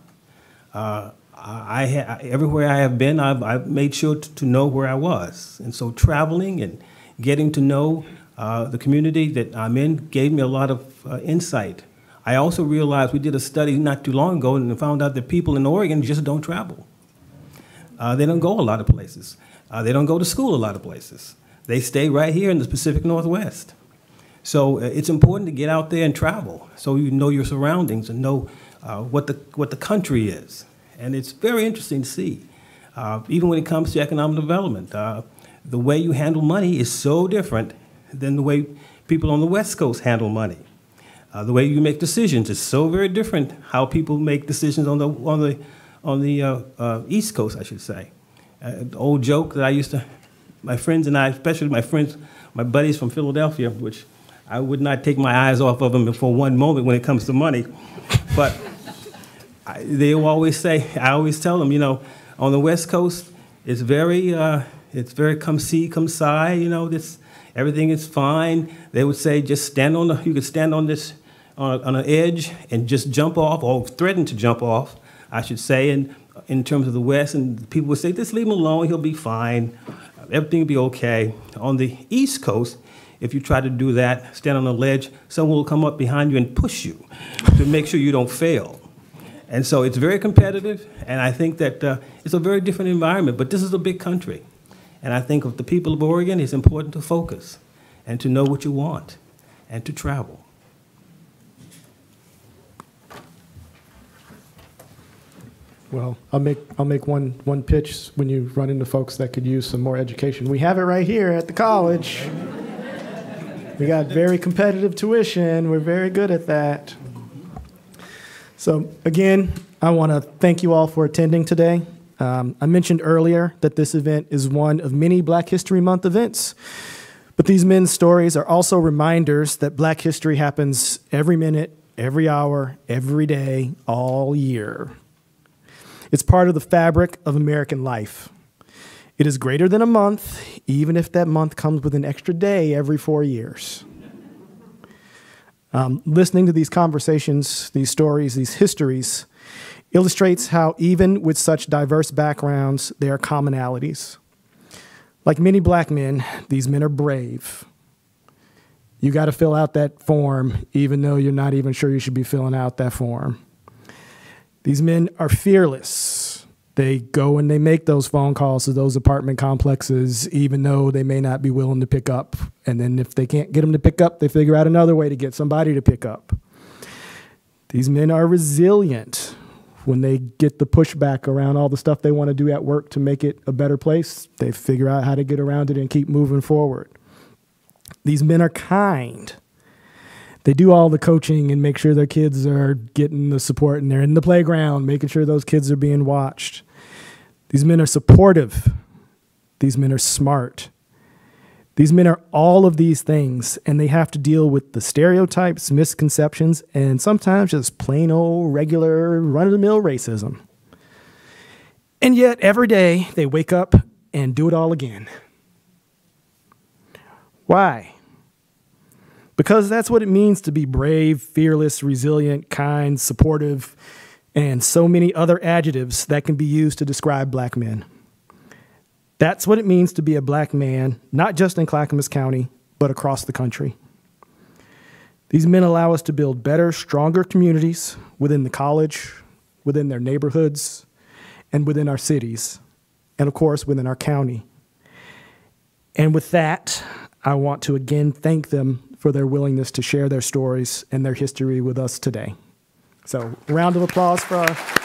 Uh, I, I everywhere I have been, I've, I've made sure to, to, know where I was. And so traveling and getting to know uh, the community that I'm in gave me a lot of uh, insight. I also realized we did a study not too long ago and found out that people in Oregon just don't travel. Uh, they don't go a lot of places. Uh, they don't go to school a lot of places. They stay right here in the Pacific Northwest. So uh, it's important to get out there and travel so you know your surroundings and know uh, what, the, what the country is. And it's very interesting to see, uh, even when it comes to economic development. Uh, the way you handle money is so different than the way people on the West Coast handle money. Uh, the way you make decisions is so very different how people make decisions on the, on the, on the uh, uh, East Coast, I should say. Uh, old joke that I used to, my friends and I, especially my friends, my buddies from Philadelphia, which I would not take my eyes off of them for one moment when it comes to money. But I, they always say, I always tell them, you know, on the West Coast, it's very, uh, it's very come see, come see, you know, this, everything is fine. They would say, just stand on the, you could stand on this, on, on an edge and just jump off, or threaten to jump off, I should say, in, in terms of the West. And people would say, just leave him alone, he'll be fine. Everything will be okay. On the East Coast, if you try to do that, stand on a ledge, someone will come up behind you and push you to make sure you don't fail. And so it's very competitive, and I think that uh, it's a very different environment, but this is a big country. And I think of the people of Oregon, it's important to focus and to know what you want and to travel. Well, I'll make, I'll make one, one pitch when you run into folks that could use some more education. We have it right here at the college. We got very competitive tuition. We're very good at that. So, again, I want to thank you all for attending today. Um, I mentioned earlier that this event is one of many Black History Month events. But these men's stories are also reminders that Black history happens every minute, every hour, every day, all year. It's part of the fabric of American life. It is greater than a month, even if that month comes with an extra day every four years. Um, listening to these conversations, these stories, these histories illustrates how, even with such diverse backgrounds, there are commonalities. Like many black men, these men are brave. You got to fill out that form, even though you're not even sure you should be filling out that form. These men are fearless. They go and they make those phone calls to those apartment complexes, even though they may not be willing to pick up. And then if they can't get them to pick up, they figure out another way to get somebody to pick up. These men are resilient. When they get the pushback around all the stuff they want to do at work to make it a better place, they figure out how to get around it and keep moving forward. These men are kind they do all the coaching and make sure their kids are getting the support and they're in the playground, making sure those kids are being watched. These men are supportive. These men are smart. These men are all of these things, and they have to deal with the stereotypes, misconceptions, and sometimes just plain old regular run of the mill racism. And yet, every day, they wake up and do it all again. Why? Because that's what it means to be brave, fearless, resilient, kind, supportive, and so many other adjectives that can be used to describe black men. That's what it means to be a black man, not just in Clackamas County, but across the country. These men allow us to build better, stronger communities within the college, within their neighborhoods, and within our cities, and of course, within our county. And with that, I want to again thank them for their willingness to share their stories and their history with us today. So, round of applause for our.